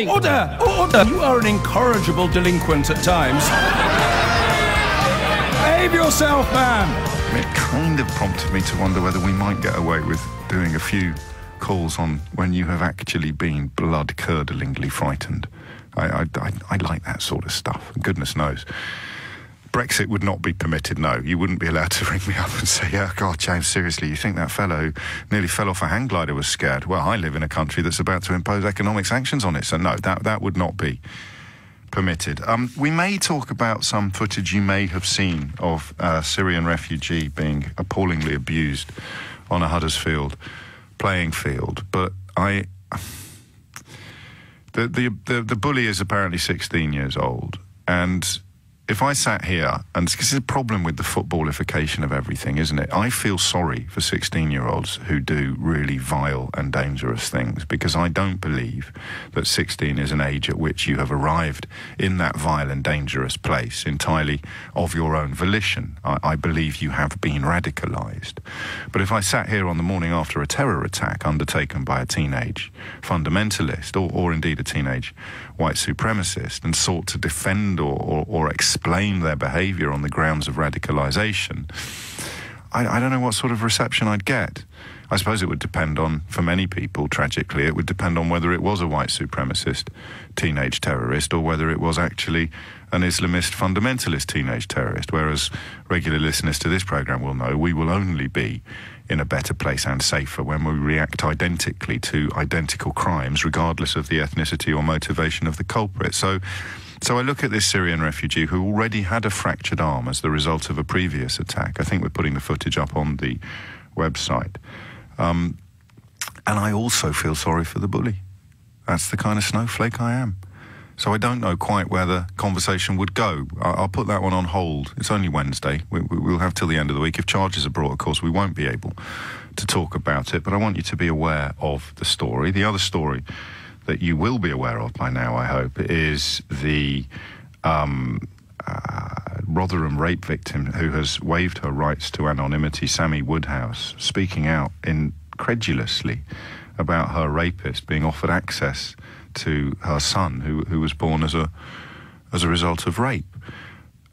Order! Oh, order! You are an incorrigible delinquent at times. Behave yourself, man! It kind of prompted me to wonder whether we might get away with doing a few calls on when you have actually been blood curdlingly frightened. I, I, I, I like that sort of stuff, goodness knows. Brexit would not be permitted, no. You wouldn't be allowed to ring me up and say, oh, God, James, seriously, you think that fellow who nearly fell off a hang glider was scared? Well, I live in a country that's about to impose economic sanctions on it, so no, that, that would not be permitted. Um, we may talk about some footage you may have seen of a Syrian refugee being appallingly abused on a Huddersfield playing field, but I. The, the, the, the bully is apparently 16 years old, and if I sat here, and this is a problem with the footballification of everything, isn't it? I feel sorry for 16 year olds who do really vile and dangerous things because I don't believe that 16 is an age at which you have arrived in that vile and dangerous place entirely of your own volition. I, I believe you have been radicalized. But if I sat here on the morning after a terror attack undertaken by a teenage fundamentalist or, or indeed a teenage white supremacist and sought to defend or, or, or explain their behavior on the grounds of radicalization, I, I don't know what sort of reception I'd get. I suppose it would depend on, for many people, tragically, it would depend on whether it was a white supremacist teenage terrorist or whether it was actually an Islamist fundamentalist teenage terrorist. Whereas regular listeners to this program will know we will only be in a better place and safer when we react identically to identical crimes, regardless of the ethnicity or motivation of the culprit. So, so I look at this Syrian refugee who already had a fractured arm as the result of a previous attack. I think we're putting the footage up on the website. Um, and I also feel sorry for the bully. That's the kind of snowflake I am. So I don't know quite where the conversation would go. I'll put that one on hold. It's only Wednesday. We, will have till the end of the week. If charges are brought, of course, we won't be able to talk about it. But I want you to be aware of the story. The other story that you will be aware of by now, I hope, is the um, uh, Rotherham rape victim who has waived her rights to anonymity, Sammy Woodhouse, speaking out incredulously about her rapist being offered access to her son, who who was born as a as a result of rape.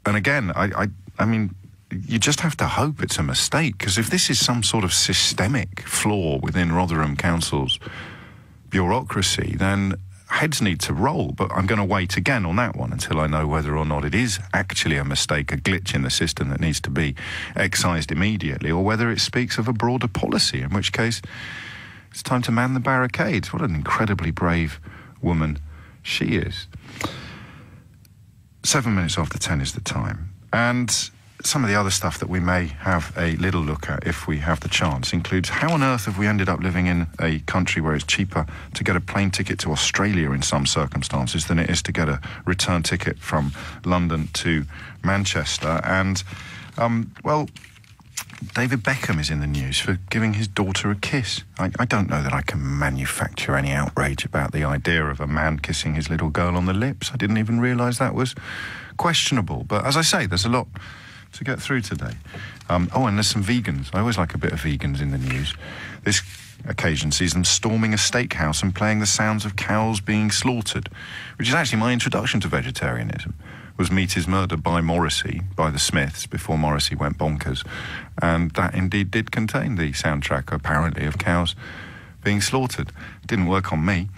And again, I I, I mean, you just have to hope it's a mistake because if this is some sort of systemic flaw within Rotherham Council's bureaucracy, then heads need to roll. But I'm going to wait again on that one until I know whether or not it is actually a mistake, a glitch in the system that needs to be excised immediately, or whether it speaks of a broader policy, in which case it's time to man the barricades. What an incredibly brave woman she is. Seven minutes after ten is the time. And some of the other stuff that we may have a little look at if we have the chance includes how on earth have we ended up living in a country where it's cheaper to get a plane ticket to Australia in some circumstances than it is to get a return ticket from London to Manchester. And, um, well, David Beckham is in the news for giving his daughter a kiss. I, I, don't know that I can manufacture any outrage about the idea of a man kissing his little girl on the lips. I didn't even realise that was questionable. But as I say, there's a lot to get through today. Um, oh, and there's some vegans. I always like a bit of vegans in the news. This occasion sees them storming a steakhouse and playing the sounds of cows being slaughtered, which is actually my introduction to vegetarianism was Meat Is Murder by Morrissey, by the Smiths, before Morrissey went bonkers. And that indeed did contain the soundtrack, apparently, of cows being slaughtered. Didn't work on me.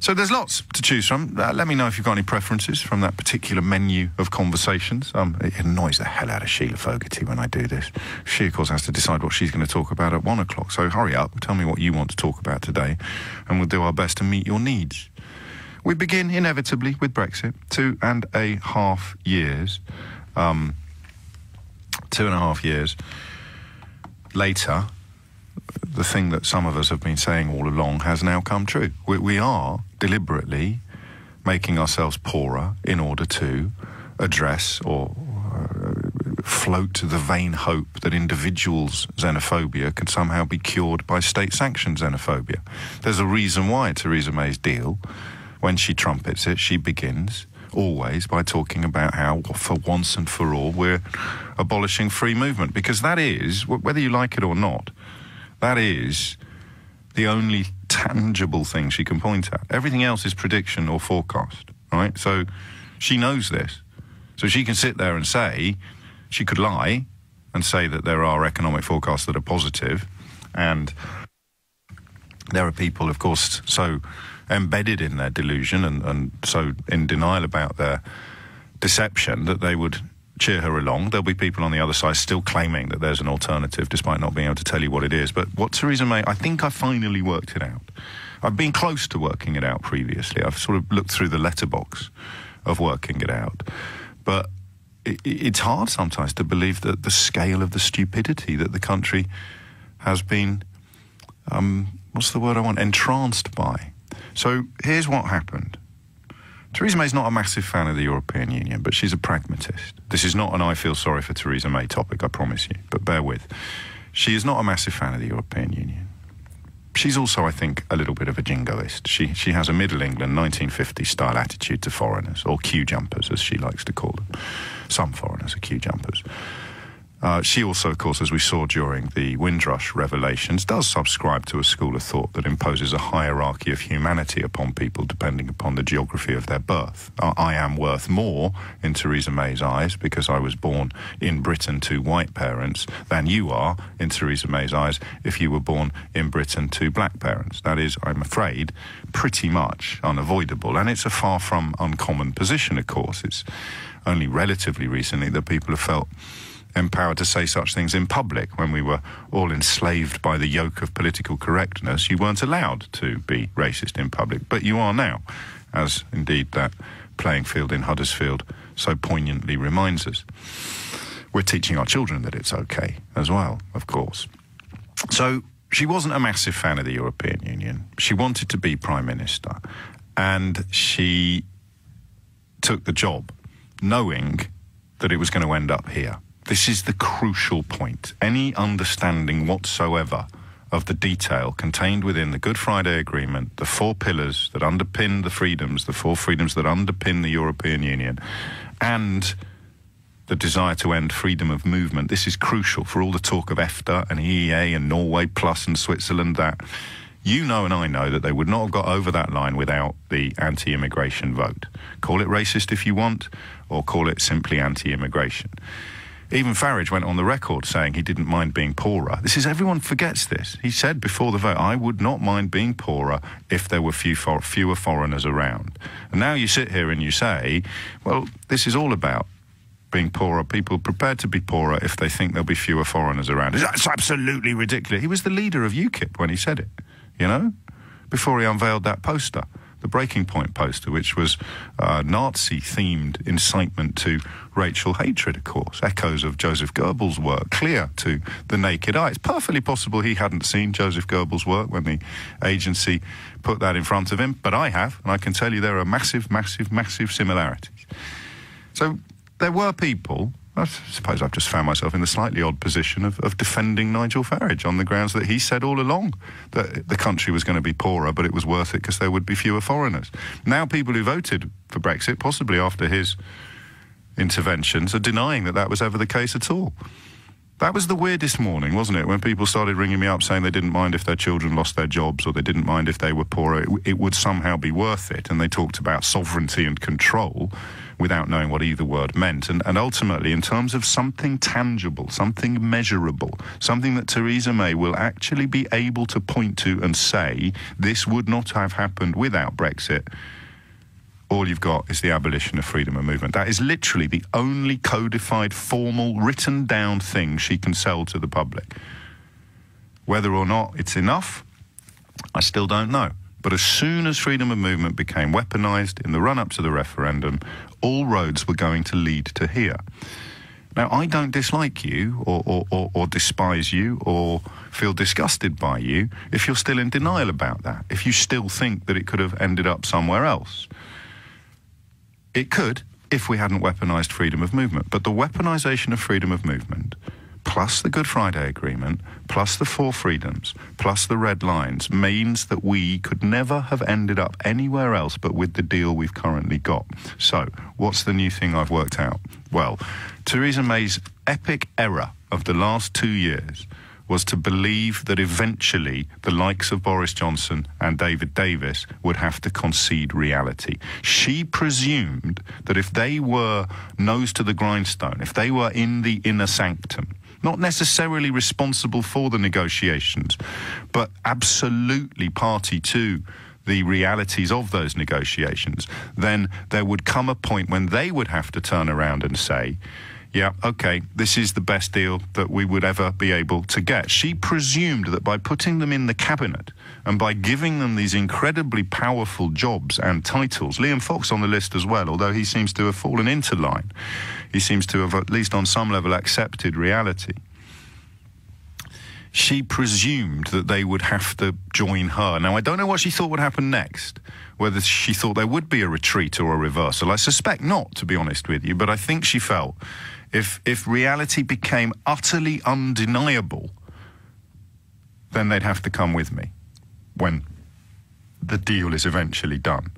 So there's lots to choose from. Uh, let me know if you've got any preferences from that particular menu of conversations. Um, it annoys the hell out of Sheila Fogarty when I do this. She, of course, has to decide what she's going to talk about at one o'clock. So hurry up, tell me what you want to talk about today, and we'll do our best to meet your needs. We begin inevitably with Brexit. Two and a half years. Um, two and a half years later, the thing that some of us have been saying all along has now come true. We, we are deliberately making ourselves poorer in order to address or uh, float the vain hope that individuals' xenophobia can somehow be cured by state sanctioned xenophobia. There's a reason why Theresa May's deal when she trumpets it, she begins always by talking about how, for once and for all, we're abolishing free movement. Because that is, whether you like it or not, that is the only tangible thing she can point at. Everything else is prediction or forecast, right? So she knows this. So she can sit there and say, she could lie and say that there are economic forecasts that are positive, and there are people, of course, so embedded in their delusion and, and so in denial about their deception that they would cheer her along. There'll be people on the other side still claiming that there's an alternative, despite not being able to tell you what it is. But what Theresa May, I think I finally worked it out. I've been close to working it out previously. I've sort of looked through the letterbox of working it out. But it, it's hard sometimes to believe that the scale of the stupidity that the country has been, um, what's the word I want, entranced by. So here's what happened. Theresa May's not a massive fan of the European Union, but she's a pragmatist. This is not an I feel sorry for Theresa May topic, I promise you, but bear with. She is not a massive fan of the European Union. She's also, I think, a little bit of a jingoist. She, she has a Middle England 1950 style attitude to foreigners, or queue jumpers, as she likes to call them. Some foreigners are queue jumpers. Uh, she also, of course, as we saw during the Windrush revelations, does subscribe to a school of thought that imposes a hierarchy of humanity upon people depending upon the geography of their birth. I, I am worth more in Theresa May's eyes because I was born in Britain to white parents than you are in Theresa May's eyes if you were born in Britain to black parents. That is, I'm afraid, pretty much unavoidable. And it's a far from uncommon position, of course. It's only relatively recently that people have felt empowered to say such things in public. When we were all enslaved by the yoke of political correctness, you weren't allowed to be racist in public, but you are now, as indeed that playing field in Huddersfield so poignantly reminds us. We're teaching our children that it's okay as well, of course. So she wasn't a massive fan of the European Union. She wanted to be Prime Minister, and she took the job knowing that it was going to end up here. This is the crucial point. Any understanding whatsoever of the detail contained within the Good Friday Agreement, the four pillars that underpin the freedoms, the four freedoms that underpin the European Union, and the desire to end freedom of movement. This is crucial for all the talk of EFTA and EEA and Norway Plus and Switzerland that you know and I know that they would not have got over that line without the anti immigration vote. Call it racist if you want, or call it simply anti immigration. Even Farage went on the record saying he didn't mind being poorer. This is everyone forgets this. He said before the vote, "I would not mind being poorer if there were few for, fewer foreigners around." And now you sit here and you say, "Well, this is all about." Being poorer, people prepared to be poorer if they think there'll be fewer foreigners around. That's absolutely ridiculous. He was the leader of UKIP when he said it, you know, before he unveiled that poster the Breaking Point poster, which was uh, Nazi themed incitement to racial hatred, of course. Echoes of Joseph Goebbels' work, clear to the naked eye. It's perfectly possible he hadn't seen Joseph Goebbels' work when the agency put that in front of him, but I have, and I can tell you there are massive, massive, massive similarities. So there were people I suppose I've just found myself in the slightly odd position of, of defending Nigel Farage on the grounds that he said all along that the country was going to be poorer, but it was worth it because there would be fewer foreigners. Now, people who voted for Brexit, possibly after his interventions, are denying that that was ever the case at all. That was the weirdest morning, wasn't it? When people started ringing me up saying they didn't mind if their children lost their jobs or they didn't mind if they were poorer. It, it would somehow be worth it. And they talked about sovereignty and control without knowing what either word meant. And, and ultimately, in terms of something tangible, something measurable, something that Theresa May will actually be able to point to and say, this would not have happened without Brexit all you've got is the abolition of freedom of movement. That is literally the only codified, formal, written down thing she can sell to the public. Whether or not it's enough, I still don't know. But as soon as freedom of movement became weaponized in the run up to the referendum, all roads were going to lead to here. Now, I don't dislike you or, or, or, or, despise you or feel disgusted by you if you're still in denial about that, if you still think that it could have ended up somewhere else. It could if we hadn't weaponized freedom of movement. But the weaponization of freedom of movement, plus the Good Friday Agreement, plus the four freedoms, plus the red lines, means that we could never have ended up anywhere else but with the deal we've currently got. So, what's the new thing I've worked out? Well, Theresa May's epic error of the last two years was to believe that eventually the likes of Boris Johnson and David Davis would have to concede reality. She presumed that if they were nose to the grindstone, if they were in the inner sanctum, not necessarily responsible for the negotiations, but absolutely party to the realities of those negotiations, then there would come a point when they would have to turn around and say, yeah, okay, this is the best deal that we would ever be able to get. She presumed that by putting them in the cabinet and by giving them these incredibly powerful jobs and titles, Liam Fox on the list as well, although he seems to have fallen into line, he seems to have, at least on some level, accepted reality she presumed that they would have to join her. Now, I don't know what she thought would happen next, whether she thought there would be a retreat or a reversal. I suspect not, to be honest with you, but I think she felt if, if reality became utterly undeniable, then they'd have to come with me when the deal is eventually done.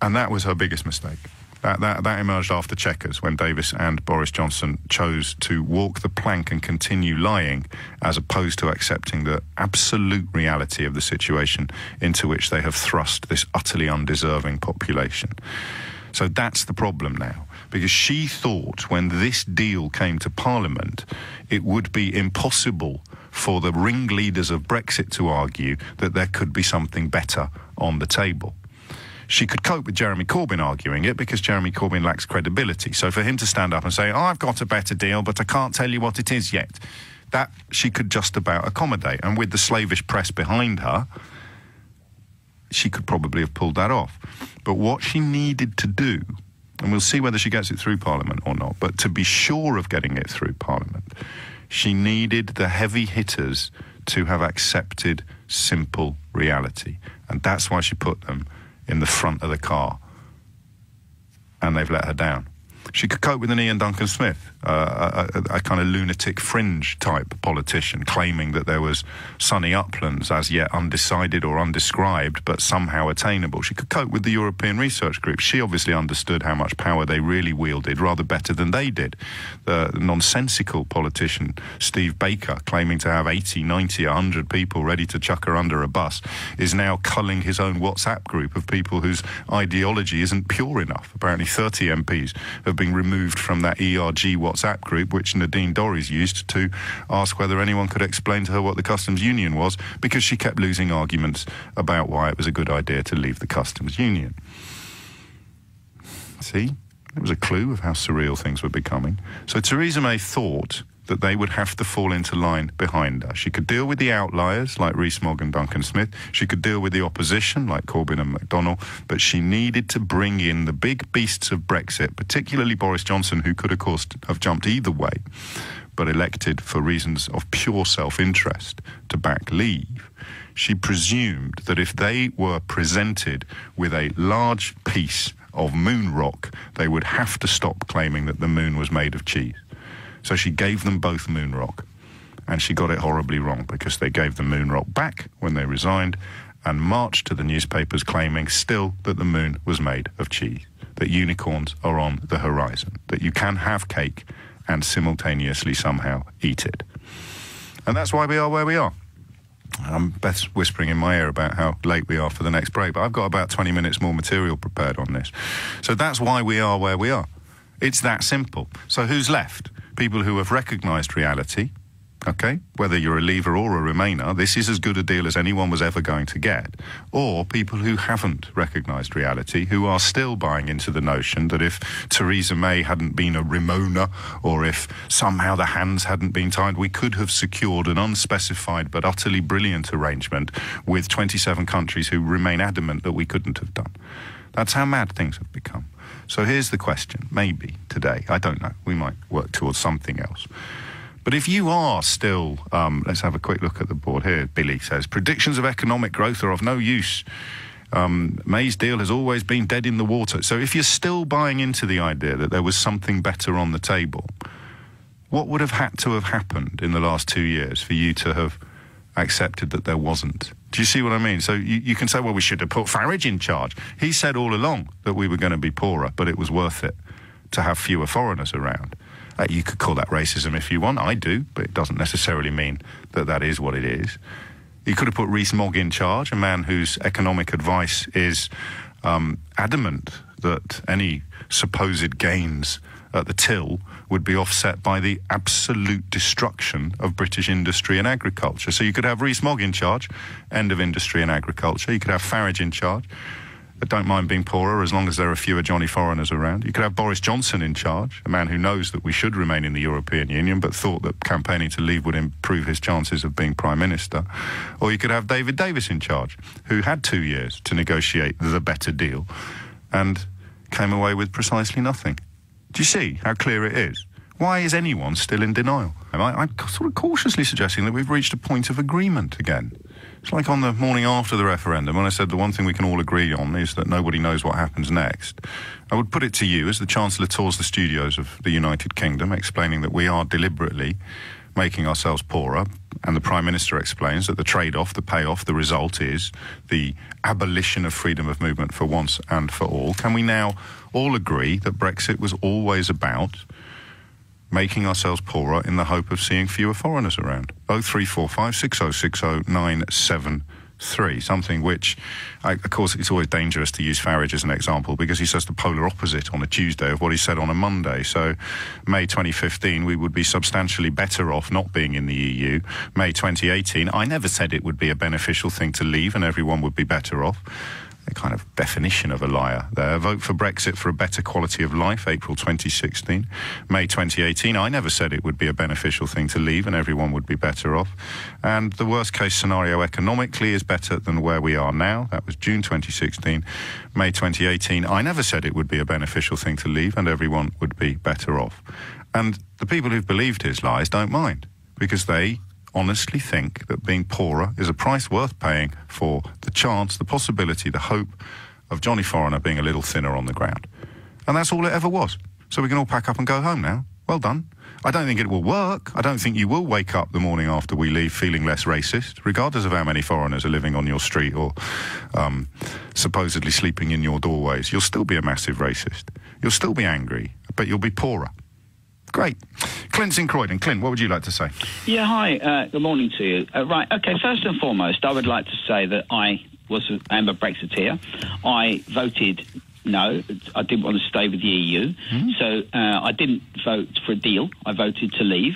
And that was her biggest mistake. That, that, that emerged after Chequers when Davis and Boris Johnson chose to walk the plank and continue lying as opposed to accepting the absolute reality of the situation into which they have thrust this utterly undeserving population. So that's the problem now. Because she thought when this deal came to Parliament, it would be impossible for the ringleaders of Brexit to argue that there could be something better on the table she could cope with Jeremy Corbyn arguing it because Jeremy Corbyn lacks credibility. So for him to stand up and say, oh, I've got a better deal, but I can't tell you what it is yet, that she could just about accommodate. And with the slavish press behind her, she could probably have pulled that off. But what she needed to do, and we'll see whether she gets it through Parliament or not, but to be sure of getting it through Parliament, she needed the heavy hitters to have accepted simple reality. And that's why she put them in the front of the car. And they've let her down. She could cope with an Iain Duncan Smith, uh, a, a, kind of lunatic fringe type politician, claiming that there was sunny uplands as yet undecided or undescribed, but somehow attainable. She could cope with the European Research Group. She obviously understood how much power they really wielded, rather better than they did. The nonsensical politician Steve Baker, claiming to have 80, 90, 100 people ready to chuck her under a bus, is now culling his own WhatsApp group of people whose ideology isn't pure enough. Apparently, 30 MPs have being removed from that ERG WhatsApp group, which Nadine Dorries used to ask whether anyone could explain to her what the customs union was, because she kept losing arguments about why it was a good idea to leave the customs union. See? It was a clue of how surreal things were becoming. So Theresa May thought that they would have to fall into line behind her. She could deal with the outliers like Rees-Mogg and Duncan Smith. She could deal with the opposition like Corbyn and McDonnell. But she needed to bring in the big beasts of Brexit, particularly Boris Johnson, who could, of course, have jumped either way, but elected for reasons of pure self-interest to back leave. She presumed that if they were presented with a large piece of moon rock, they would have to stop claiming that the moon was made of cheese. So she gave them both moon rock. And she got it horribly wrong because they gave the moon rock back when they resigned and marched to the newspapers claiming still that the moon was made of cheese, that unicorns are on the horizon, that you can have cake and simultaneously somehow eat it. And that's why we are where we are. I'm Beth's whispering in my ear about how late we are for the next break, but I've got about 20 minutes more material prepared on this. So that's why we are where we are. It's that simple. So who's left? people who have recognised reality, okay, whether you're a leaver or a remainer, this is as good a deal as anyone was ever going to get, or people who haven't recognised reality, who are still buying into the notion that if Theresa May hadn't been a Remoaner, or if somehow the hands hadn't been tied, we could have secured an unspecified but utterly brilliant arrangement with 27 countries who remain adamant that we couldn't have done. That's how mad things have become. So here's the question, maybe today, I don't know, we might work towards something else. But if you are still, um, let's have a quick look at the board here. Billy says, predictions of economic growth are of no use. Um, May's deal has always been dead in the water. So if you're still buying into the idea that there was something better on the table, what would have had to have happened in the last two years for you to have accepted that there wasn't? Do you see what I mean? So you, you can say, well, we should have put Farage in charge. He said all along that we were going to be poorer, but it was worth it to have fewer foreigners around. Uh, you could call that racism if you want. I do, but it doesn't necessarily mean that that is what it is. You could have put Rees-Mogg in charge, a man whose economic advice is um, adamant that any supposed gains at the till would be offset by the absolute destruction of British industry and agriculture. So you could have Rees-Mogg in charge, end of industry and agriculture. You could have Farage in charge. I don't mind being poorer as long as there are fewer Johnny foreigners around. You could have Boris Johnson in charge, a man who knows that we should remain in the European Union, but thought that campaigning to leave would improve his chances of being Prime Minister. Or you could have David Davis in charge, who had two years to negotiate the better deal and came away with precisely nothing. Do you see how clear it is? Why is anyone still in denial? I, am sort of cautiously suggesting that we've reached a point of agreement again. It's like on the morning after the referendum when I said the one thing we can all agree on is that nobody knows what happens next. I would put it to you as the Chancellor tours the studios of the United Kingdom, explaining that we are deliberately making ourselves poorer. And the Prime Minister explains that the trade off, the payoff, the result is the abolition of freedom of movement for once and for all. Can we now all agree that Brexit was always about making ourselves poorer in the hope of seeing fewer foreigners around? 0345 6060 three, something which, of course, it's always dangerous to use Farage as an example because he says the polar opposite on a Tuesday of what he said on a Monday. So, May 2015, we would be substantially better off not being in the EU. May 2018, I never said it would be a beneficial thing to leave and everyone would be better off a kind of definition of a liar there. Vote for Brexit for a better quality of life, April 2016. May 2018, I never said it would be a beneficial thing to leave and everyone would be better off. And the worst case scenario economically is better than where we are now. That was June 2016. May 2018, I never said it would be a beneficial thing to leave and everyone would be better off. And the people who've believed his lies don't mind because they honestly think that being poorer is a price worth paying for the chance, the possibility, the hope of Johnny Foreigner being a little thinner on the ground. And that's all it ever was. So we can all pack up and go home now. Well done. I don't think it will work. I don't think you will wake up the morning after we leave feeling less racist, regardless of how many foreigners are living on your street or um, supposedly sleeping in your doorways. You'll still be a massive racist. You'll still be angry, but you'll be poorer. Great. Clint's in Croydon. Clint, what would you like to say? Yeah, hi. Uh, good morning to you. Uh, right, okay, first and foremost, I would like to say that I was am a Brexiteer. I voted no, I didn't want to stay with the EU. Mm-hmm. So uh, I didn't vote for a deal. I voted to leave.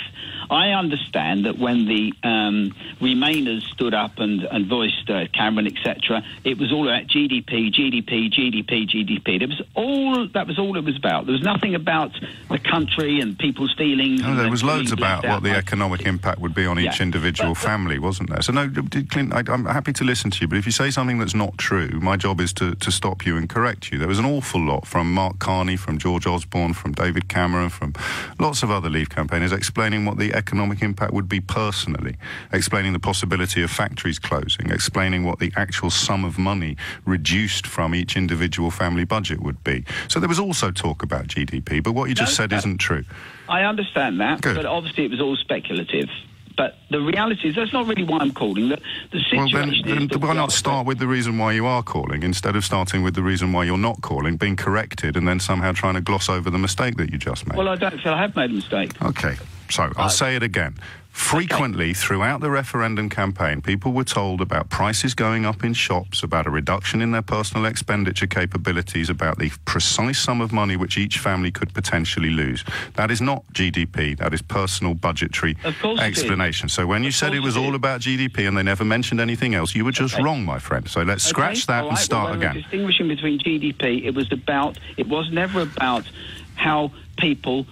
I understand that when the um, Remainers stood up and, and voiced uh, Cameron, etc., it was all about GDP, GDP, GDP, GDP. There was all that was all it was about. There was nothing about the country and people's feelings. No, there was loads about what the economic impact would be on each yeah. individual but, but, family, wasn't there? So no, Clint, I, I'm happy to listen to you, but if you say something that's not true, my job is to, to stop you and correct you. There was an awful lot from Mark Carney, from George Osborne, from David Cameron, from lots of other Leave campaigners explaining what the economic impact would be personally, explaining the possibility of factories closing, explaining what the actual sum of money reduced from each individual family budget would be. So there was also talk about GDP, but what you just no, said isn't true. I understand that, Good. but obviously it was all speculative. But the reality is that's not really why I'm calling. The, the situation well, then, then why not start with the reason why you are calling instead of starting with the reason why you're not calling, being corrected, and then somehow trying to gloss over the mistake that you just made? Well, I don't feel I have made a mistake. Okay. So I'll oh. say it again. Frequently, throughout the referendum campaign, people were told about prices going up in shops, about a reduction in their personal expenditure capabilities, about the precise sum of money which each family could potentially lose. That is not GDP, that is personal budgetary explanation. So when you said it was all about GDP and they never mentioned anything else, you were just okay. wrong, my friend. So let's okay. scratch that right. and start well, again. Distinguishing between GDP, it was about, it was never about how people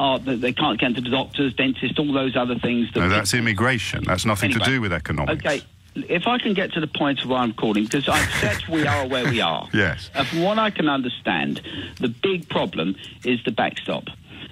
are they can't get into the doctors, dentists, all those other things. That no, that's immigration. That's nothing anyway, to do with economics. Okay. If I can get to the point of why I'm calling, because I accept we are where we are. Yes. And from what I can understand, the big problem is the backstop.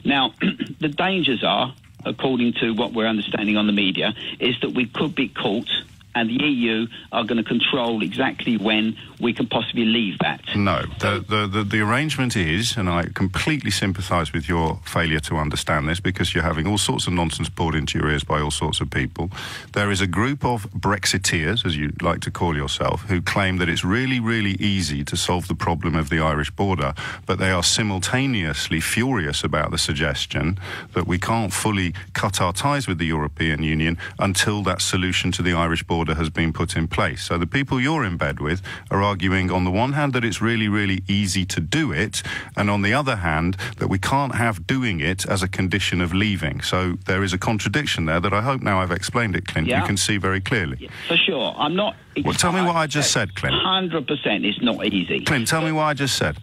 Now, the dangers are, according to what we're understanding on the media, is that we could be caught and the EU are going to control exactly when we can possibly leave that. No, the, the, the, the arrangement is, and I completely sympathise with your failure to understand this because you're having all sorts of nonsense poured into your ears by all sorts of people. There is a group of Brexiteers, as you like to call yourself, who claim that it's really, really easy to solve the problem of the Irish border, but they are simultaneously furious about the suggestion that we can't fully cut our ties with the European Union until that solution to the Irish border has been put in place. So the people you're in bed with are arguing, on the one hand, that it's really, really easy to do it, and on the other hand, that we can't have doing it as a condition of leaving. So there is a contradiction there that I hope now I've explained it, Clint, Yeah. you can see very clearly. For sure. I'm not. Well, tell me what I just said, Clint. 100% it's not easy. Clint, tell me what I just said.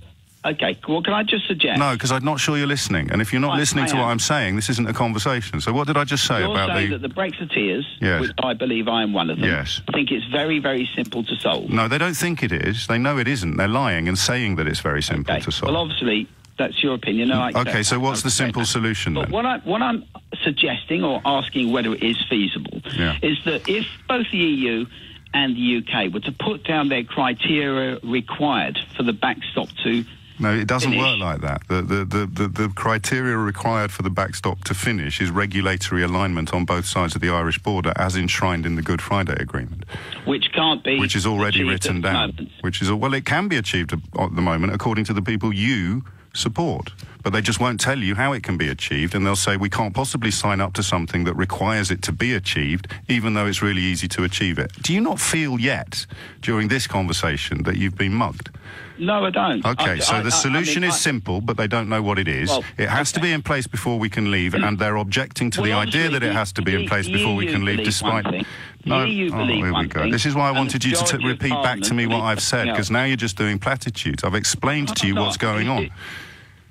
Okay, well, can I just suggest? No, because I'm not sure you're listening. And if you're not I- listening I to what. I'm saying, this isn't a conversation. So what did I just say You're about saying the... that the Brexiteers, Yes. which I believe I am one of them, Yes. think it's very, very simple to solve. No, they don't think it is. They know it isn't. They're lying and saying that it's very simple Okay. to solve. Well, obviously, that's your opinion. I Okay, so what's the simple that. solution But then? what, I, what I'm suggesting or asking whether it is feasible Yeah. is that if both the EU and the UK were to put down their criteria required for the backstop to No, it doesn't finish. work like that. The, the, the, the, the criteria required for the backstop to finish is regulatory alignment on both sides of the Irish border, as enshrined in the Good Friday Agreement, which can't be which is already written down. moment. Which is well, it can be achieved at at the moment according to the people you support, but they just won't tell you how it can be achieved, and they'll say we can't possibly sign up to something that requires it to be achieved, even though it's really easy to achieve it. Do you not feel yet during this conversation that you've been mugged? No, I don't. Okay, I- so I- the I- I solution mean, is simple, but they don't know what it is. Well, it has to be in place before we can leave, and they're objecting to Well, the idea that it has to be in place before we can leave, despite. one thing. The No, oh, here we go. thing, This is why I wanted you to t- repeat back to me what I've said, because now you're just doing platitudes. I've explained to you what's going on.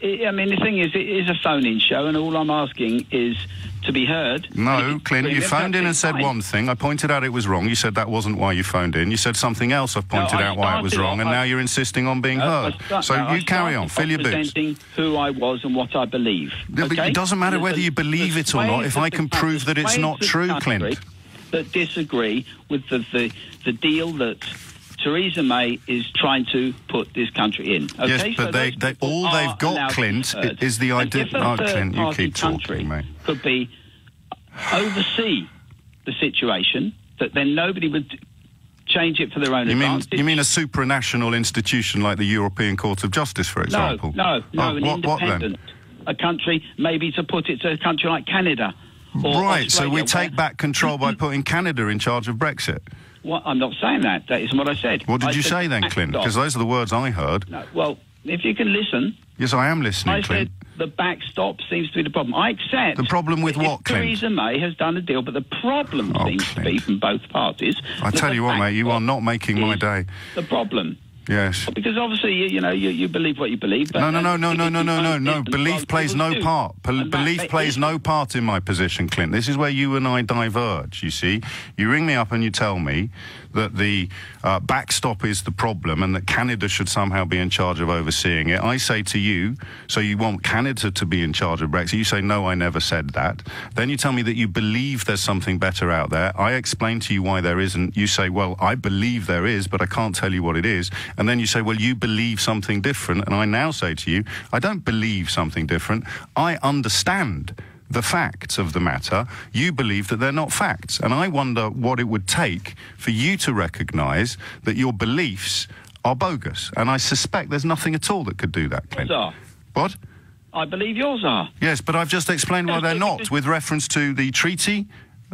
I mean, the thing is, it is a phone-in show, and all I'm asking is to be heard. No, Clint, you phoned in and said fine. one thing. I pointed out it was wrong. You said that wasn't why you phoned in. You said something else. I've No, pointed I out why it was wrong, and I- now you're insisting on being No, heard. start- So no, you carry on. Fill your boots. who I was and what I believe. Okay? it doesn't matter whether you believe it or not if I can prove that it's not true, Clint. That disagree with the, the, the deal that Theresa May is trying to put this country in. Okay? Yes, So but they- they- all they've got, allowed to be Clint, is the idea- Oh, Clint, you keep talking, mate. Could be oversee the situation that then nobody would change it for their own You mean advantage. you mean a supranational institution like the European Court of Justice, for example? No, no, no, Oh, an what, what then? independent. A country, maybe to put it to a country like Canada. Right, so we take back control by putting Canada in charge of Brexit. I'm not saying that. That isn't what I said. What did I you say then, Clint? Because those are the words I heard. No, well, if you can listen, Yes, I am listening, I Clint. said the backstop seems to be the problem. I accept. The problem with what, Clint? Theresa May has done a deal, but the problem Oh, seems to be from both parties. I tell you what, mate, you are not making my day. The problem. Yes. Because obviously, you, you know, you, you believe what you believe. But No, no, no, no, no, no, no, no, no. Belief plays no do. part. That- Belief that plays no part in my position, Clint. This is where you and I diverge, you see. You ring me up and you tell me that the uh, backstop is the problem and that Canada should somehow be in charge of overseeing it. I say to you, so you want Canada to be in charge of Brexit. You say, no, I never said that. Then you tell me that you believe there's something better out there. I explain to you why there isn't. You say, well, I believe there is, but I can't tell you what it is. And then you say, well, you believe something different. And I now say to you, I don't believe something different. I understand the facts of the matter. You believe that they're not facts. And I wonder what it would take for you to recognise that your beliefs are bogus. And I suspect there's nothing at all that could do that, Clint. Are. What? I believe yours are. Yes, but I've just explained why they're not with reference to the treaty,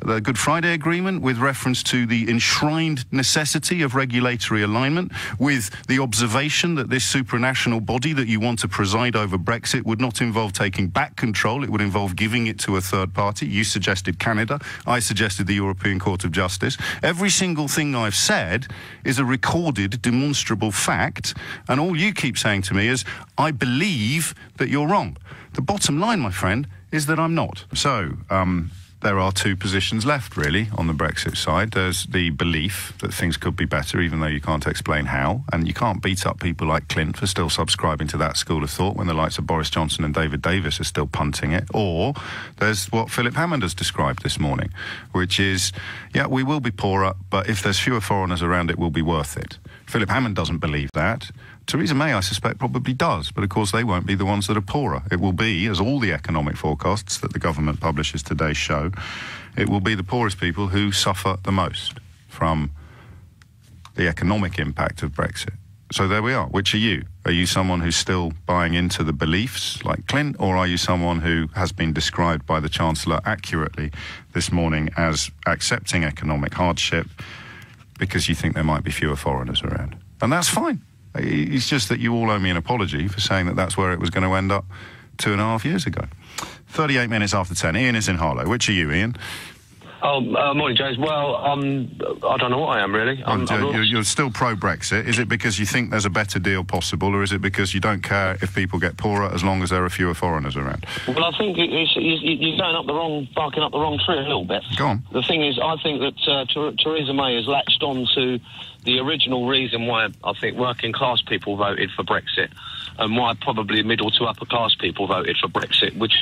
the Good Friday Agreement, with reference to the enshrined necessity of regulatory alignment, with the observation that this supranational body that you want to preside over Brexit would not involve taking back control, it would involve giving it to a third party. You suggested Canada, I suggested the European Court of Justice. Every single thing I've said is a recorded, demonstrable fact, and all you keep saying to me is, I believe that you're wrong. The bottom line, my friend, is that I'm not. So, um, there are two positions left, really, on the Brexit side. There's the belief that things could be better, even though you can't explain how. And you can't beat up people like Clint for still subscribing to that school of thought when the likes of Boris Johnson and David Davis are still punting it. Or there's what Philip Hammond has described this morning, which is, yeah, we will be poorer, but if there's fewer foreigners around, it will be worth it. Philip Hammond doesn't believe that. Theresa May, I suspect, probably does, but of course they won't be the ones that are poorer. It will be, as all the economic forecasts that the government publishes today show, it will be the poorest people who suffer the most from the economic impact of Brexit. So there we are. Which are you? Are you someone who's still buying into the beliefs like Clint, or are you someone who has been described by the Chancellor accurately this morning as accepting economic hardship because you think there might be fewer foreigners around? And that's fine. It's just that you all owe me an apology for saying that that's where it was going to end up two and a half years ago. 38 minutes after 10. Ian is in Harlow. Which are you, Ian? Oh, uh, morning, James. Well, um, I don't know what I am really. I'm, I'm you're, you're, still pro Brexit. Is it because you think there's a better deal possible, or is it because you don't care if people get poorer as long as there are fewer foreigners around? Well, I think it's, you're going up the wrong, barking up the wrong tree a little bit. Go on. The thing is, I think that uh, Theresa May has latched on to the original reason why I think working class people voted for Brexit, and why probably middle to upper class people voted for Brexit, which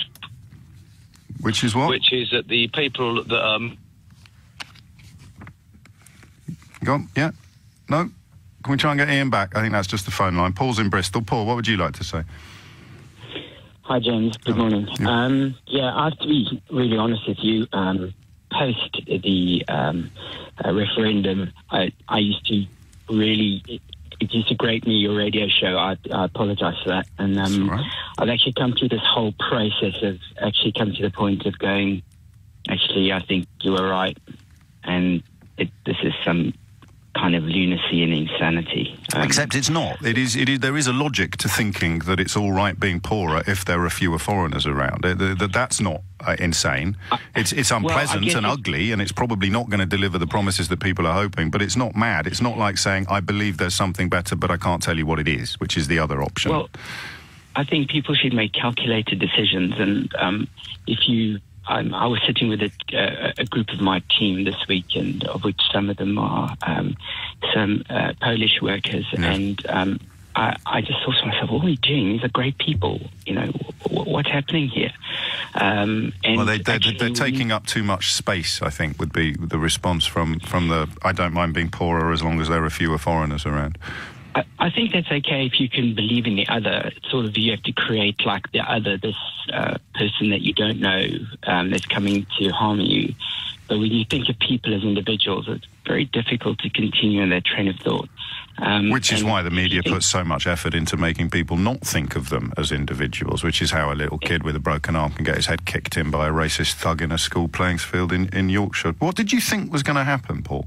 which is what? Which is that the people that um. Go on. Yeah. No. Can we try and get Ian back? I think that's just the phone line. Paul's in Bristol. Paul, what would you like to say? Hi, James. Good morning. Yeah. Um, yeah, I have to be really honest with you. Um, post the um, uh, referendum, I, I used to really it used to grate me your radio show. I, I apologise for that. And um, right. I've actually come through this whole process of actually come to the point of going, actually, I think you were right, and it, this is some kind of lunacy and insanity. Um, Except it's not. It is, it is. There is a logic to thinking that it's all right being poorer if there are fewer foreigners around. That that's not uh, insane. It's it's unpleasant well, and ugly, and it's probably not going to deliver the promises that people are hoping. But it's not mad. It's not like saying I believe there's something better, but I can't tell you what it is, which is the other option. Well, I think people should make calculated decisions, and um, if you um, I was sitting with a, uh, a, group of my team this weekend, of which some of them are um, some uh, Polish workers, yeah. and um, I, I, just thought to myself, "What are we doing? These are great people. You know, w- what's happening here?" Um, well, they, are they, taking up too much space. I think would be the response from from the. I don't mind being poorer as long as there are fewer foreigners around. I, I think that's okay if you can believe in the other. Sort of, you have to create like the other, this uh, person that you don't know um, that's coming to harm you. But when you think of people as individuals, it's very difficult to continue in that train of thought. Um, which is why the media puts so much effort into making people not think of them as individuals, which is how a little kid with a broken arm can get his head kicked in by a racist thug in a school playing field in, in Yorkshire. What did you think was going to happen, Paul?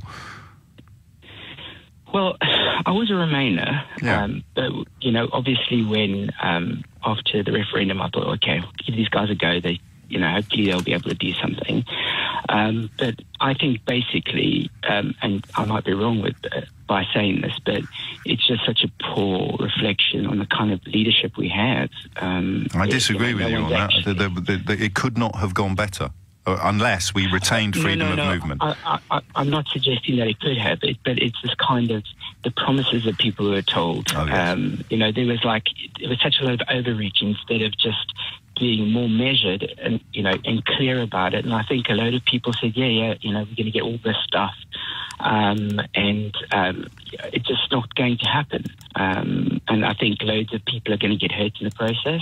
Well, I was a Remainer, yeah. um, but you know, obviously, when um, after the referendum, I thought, okay, give these guys a go. They, you know, hopefully they'll be able to do something. Um, but I think basically, um, and I might be wrong with uh, by saying this, but it's just such a poor reflection on the kind of leadership we have. Um, I disagree with you on that. It could not have gone better. Uh, unless we retained freedom no, no, no. of movement. I, am not suggesting that it could have it, but it's this kind of the promises that people were told. Oh, yes. um, you know, there was like it was such a lot of overreach instead of just being more measured and you know and clear about it. And I think a lot of people said, yeah, yeah, you know, we're going to get all this stuff, um, and um, it's just not going to happen. Um, and I think loads of people are going to get hurt in the process.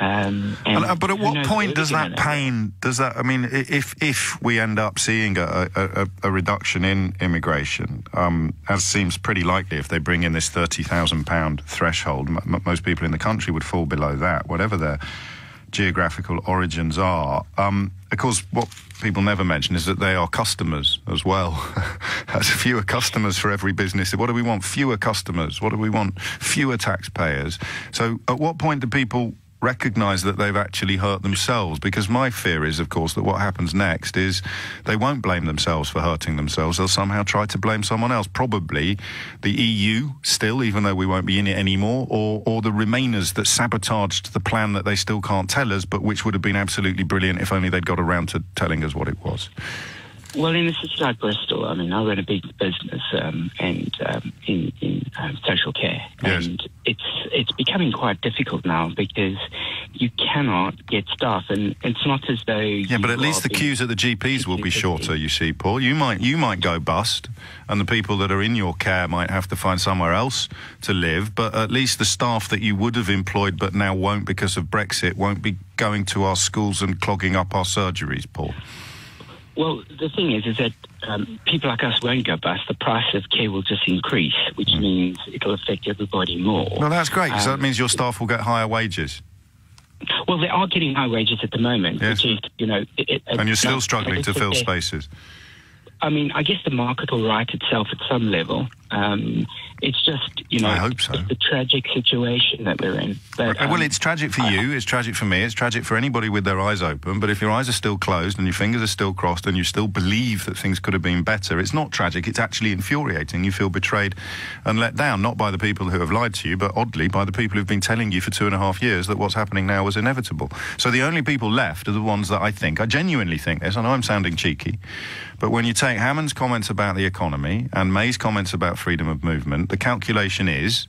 Um, and, uh, but at what point does that pain? Does that? I mean, if if we end up seeing a, a, a reduction in immigration, um, as seems pretty likely, if they bring in this thirty thousand pound threshold, m- most people in the country would fall below that, whatever their geographical origins are. Um, of course, what people never mention is that they are customers as well. That's fewer customers for every business. What do we want? Fewer customers. What do we want? Fewer taxpayers. So, at what point do people recognise that they've actually hurt themselves. Because my fear is, of course, that what happens next is they won't blame themselves for hurting themselves. They'll somehow try to blame someone else. Probably the EU still, even though we won't be in it anymore, or, or the Remainers that sabotaged the plan that they still can't tell us, but which would have been absolutely brilliant if only they'd got around to telling us what it was. Well, in a city like Bristol, I mean, I run a big business um, and um, in, in um, social care, Yes. and it's it's becoming quite difficult now because you cannot get staff, and it's not as though Yeah, but at least the queues at the GPs will be shorter. You see, Paul. You might you might go bust, and the people that are in your care might have to find somewhere else to live. But at least the staff that you would have employed but now won't because of Brexit won't be going to our schools and clogging up our surgeries, Paul. Well, the thing is, is that um, people like us won't go bust. The price of care will just increase, which Hmm. means it'll affect everybody more. Well, that's great because Um, that means your staff will get higher wages, Well, they are getting high wages at the moment, Yes. which is, you know, it, it, and you're still not- struggling to fill spaces. I mean, I guess the market will right itself at some level. Um, it's just, you know, I hope so. it's the tragic situation that we're in. But, well, um, it's tragic for you. It's tragic for me. It's tragic for anybody with their eyes open. But if your eyes are still closed and your fingers are still crossed and you still believe that things could have been better, it's not tragic. It's actually infuriating. You feel betrayed and let down, not by the people who have lied to you, but oddly by the people who've been telling you for two and a half years that what's happening now was inevitable. So the only people left are the ones that I think, I genuinely think this. I know I'm sounding cheeky, but when you take Hammond's comments about the economy and May's comments about freedom of movement, the calculation is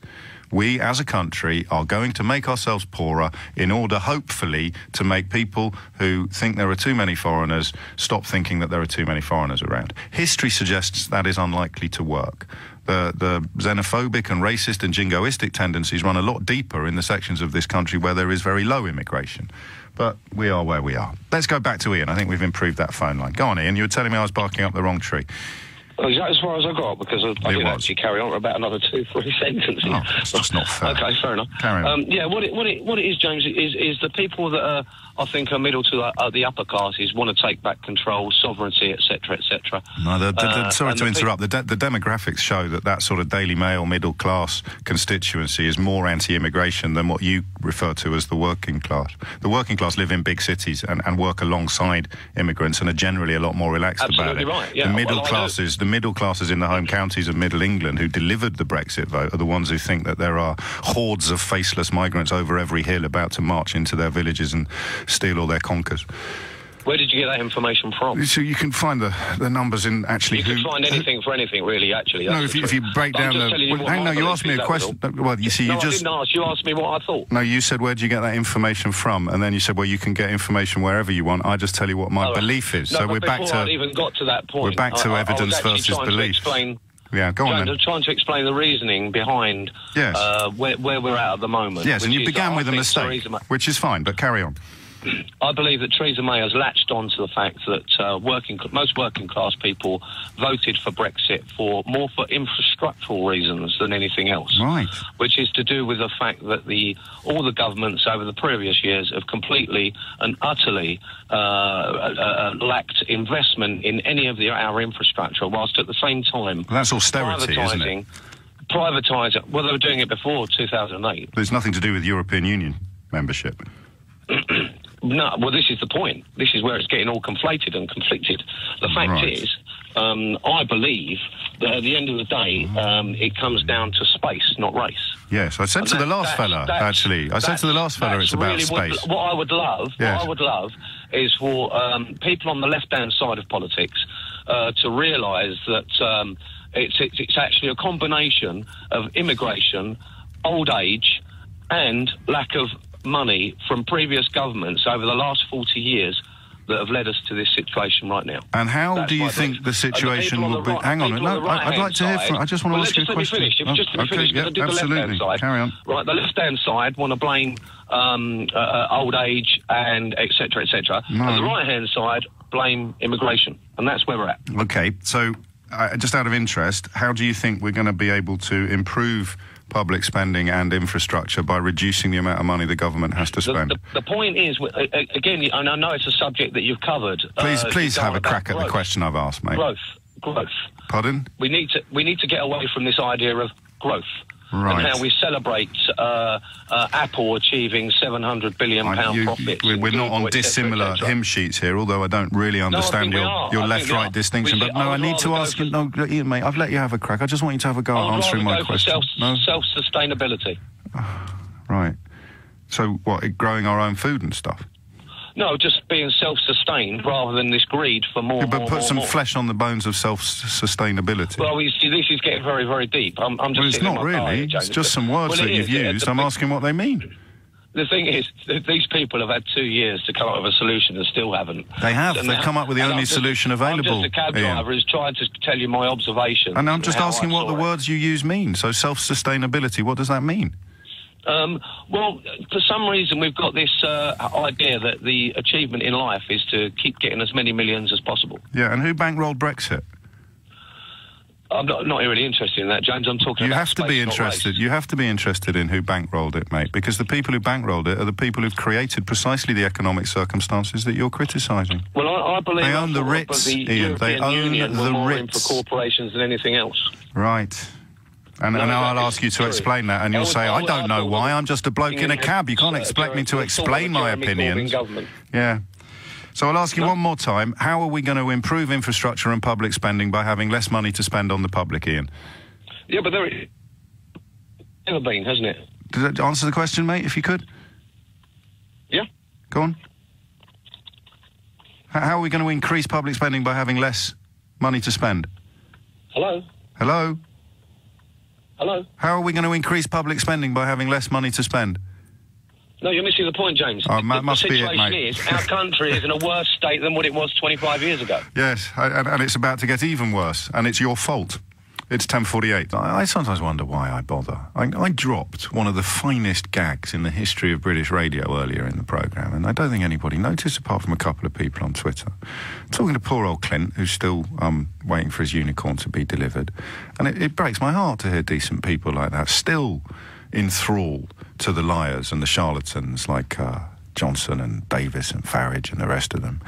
we as a country are going to make ourselves poorer in order, hopefully, to make people who think there are too many foreigners stop thinking that there are too many foreigners around. History suggests that is unlikely to work. The, the xenophobic and racist and jingoistic tendencies run a lot deeper in the sections of this country where there is very low immigration. But we are where we are. Let's go back to Ian. I think we've improved that phone line. Go on, Ian. You were telling me I was barking up the wrong tree. Oh, is that as far as I got? Because I, I didn't was. actually carry on for about another two, three sentences. Oh, it's just not fair. okay, fair enough. Carry on. Um, yeah, what it, what it what it is, James, is is the people that are, I think are middle to the, uh, the upper classes want to take back control, sovereignty, etc., etc. No, the, the, the, Uh, sorry to the interrupt. The, de- the demographics show that that sort of Daily Mail middle class constituency is more anti-immigration than what you refer to as the working class. The working class live in big cities and, and work alongside immigrants and are generally a lot more relaxed Absolutely about it. right, yeah. the middle Well, classes, the middle classes in the home counties of Middle England who delivered the Brexit vote are the ones who think that there are hordes of faceless migrants over every hill about to march into their villages and steal all their conkers. Where did you get that information from? So you can find the, the numbers in actually You who can find anything for anything, really. Actually, No, if you, if you break But down the. well, hang on, you asked me a question. Well, you see, No, you I just. didn't ask. You asked me what I thought. No, you said, where do you get that information from? And then you said, well, you can get information wherever you want. I just tell you what my Oh, belief is. No, so we're back to. I'd even got to that point. we're back to I- I- I evidence was versus trying to belief. explain Yeah, go on. I'm trying to explain the reasoning behind Yes. uh, where, where we're at at the moment. Yes, and you began with a mistake, which is fine, but carry on. I believe that Theresa May has latched on to the fact that uh, working most working class people voted for Brexit for more for infrastructural reasons than anything else. Right. Which is to do with the fact that the all the governments over the previous years have completely and utterly uh, uh, uh, lacked investment in any of the, our infrastructure, whilst at the same time Well, that's austerity, isn't it? privatising. Privatising. Well, they were doing it before 2008. There's nothing to do with European Union membership. No, well, this is the point. This is where it's getting all conflated and conflicted. The fact Right. is, um, I believe that at the end of the day, um, it comes down to space, not race. Yes, I said And to the last fella, actually. I said to the last fella it's about really what- space. What, I would love, Yes. what I would love, is for um, people on the left-hand side of politics uh, to realise that um, it's, it's it's actually a combination of immigration, old age, and lack of money from previous governments over the last 40 years that have led us to this situation right now. And how That's do you think the situation will the be? right- Hang on, no, I- I'd like to hear from. I just want to Well, ask you a just let me question. finish. Oh, Just okay, finish. yeah, I did the absolutely. Carry on. Right, the left-hand side want to blame um, uh, uh, old age and etc. etc. No. And the right-hand side blame immigration, and that's where we're at. Okay, so uh, just out of interest, how do you think we're going to be able to improve public spending and infrastructure by reducing the amount of money the government has to spend? the, the point is, w- a- a- again, and I know it's a subject that you've covered. please, uh, please you've a crack about at the question I've asked, mate. Growth, growth. Pardon? We need to we need to get away from this idea of growth. Right. and how we celebrate uh, uh, Apple achieving 700 billion pound profits. we're we're not on et cetera, et dissimilar cetera. hymn sheets here, although I don't really understand we your, your left-right distinction. But no, I I need to ask you. No, Ian, mate, I've let you have a crack. I just want you to have a go at answering my question. For no? self, self-sustainability. Right. So, what, growing our own food and stuff? No, just being self-sustained rather than this greed for more. Yeah, but more, put more, some more. flesh on the bones of self-sustainability. Well, you see, this is getting very, very deep. I'm, I'm just Well, it's not really. here, It's just some words Well, that you've is. Used. I'm big- asking what they mean. The thing is, th- these people have had two years to come up with a solution and still haven't. They have. And They've now- come up with the only just- solution available, I'm just a cab driver who's trying to tell you my observations. And I'm just how asking what the it. words you use mean. So, self-sustainability, what does that mean? Um, well, for some reason, we've got this uh, idea that the achievement in life is to keep getting as many millions as possible. Yeah, and who bankrolled Brexit? I'm not, not really interested in that, James. I'm talking You have to be space, not interested. You have to be interested in who bankrolled it, mate, because the people who bankrolled it are the people who've created precisely the economic circumstances that you're criticising. Well, I, I believe They own the Ritz, the Ian. They own Union the Ritz. for corporations than anything else. Right. And, and I'll ask you to true. explain that, and you'll would- say, I I would- don't I know why. I'm just a bloke in a cab. You can't uh, expect me to uh, explain my opinions. Government. Yeah. So I'll ask you No. one more time. How are we going to improve infrastructure and public spending by having less money to spend on the public, Ian? Yeah, but there it never been, hasn't it? Does that answer the question, mate, if you could? Yeah. Go on. H- How are we going to increase public spending by having less money to spend? Hello. Hello? Hello. How are we going to increase public spending by having less money to spend? No, you're missing the point, James. Oh, the, ma- the must be it, situation mate. is our country is in a worse state than what it was 25 years ago. Yes, and, and it's about to get even worse, and it's your fault. It's 10.48. I, I sometimes wonder why I bother. I, I dropped one of the finest gags in the history of British radio earlier in the programme, and I don't think anybody noticed apart from a couple of people on Twitter. talking to poor old Clint, who's still um, waiting for his unicorn to be delivered. And it, it breaks my heart to hear decent people like that still enthralled to the liars and the charlatans like uh, Johnson and Davis and Farage and the rest of them.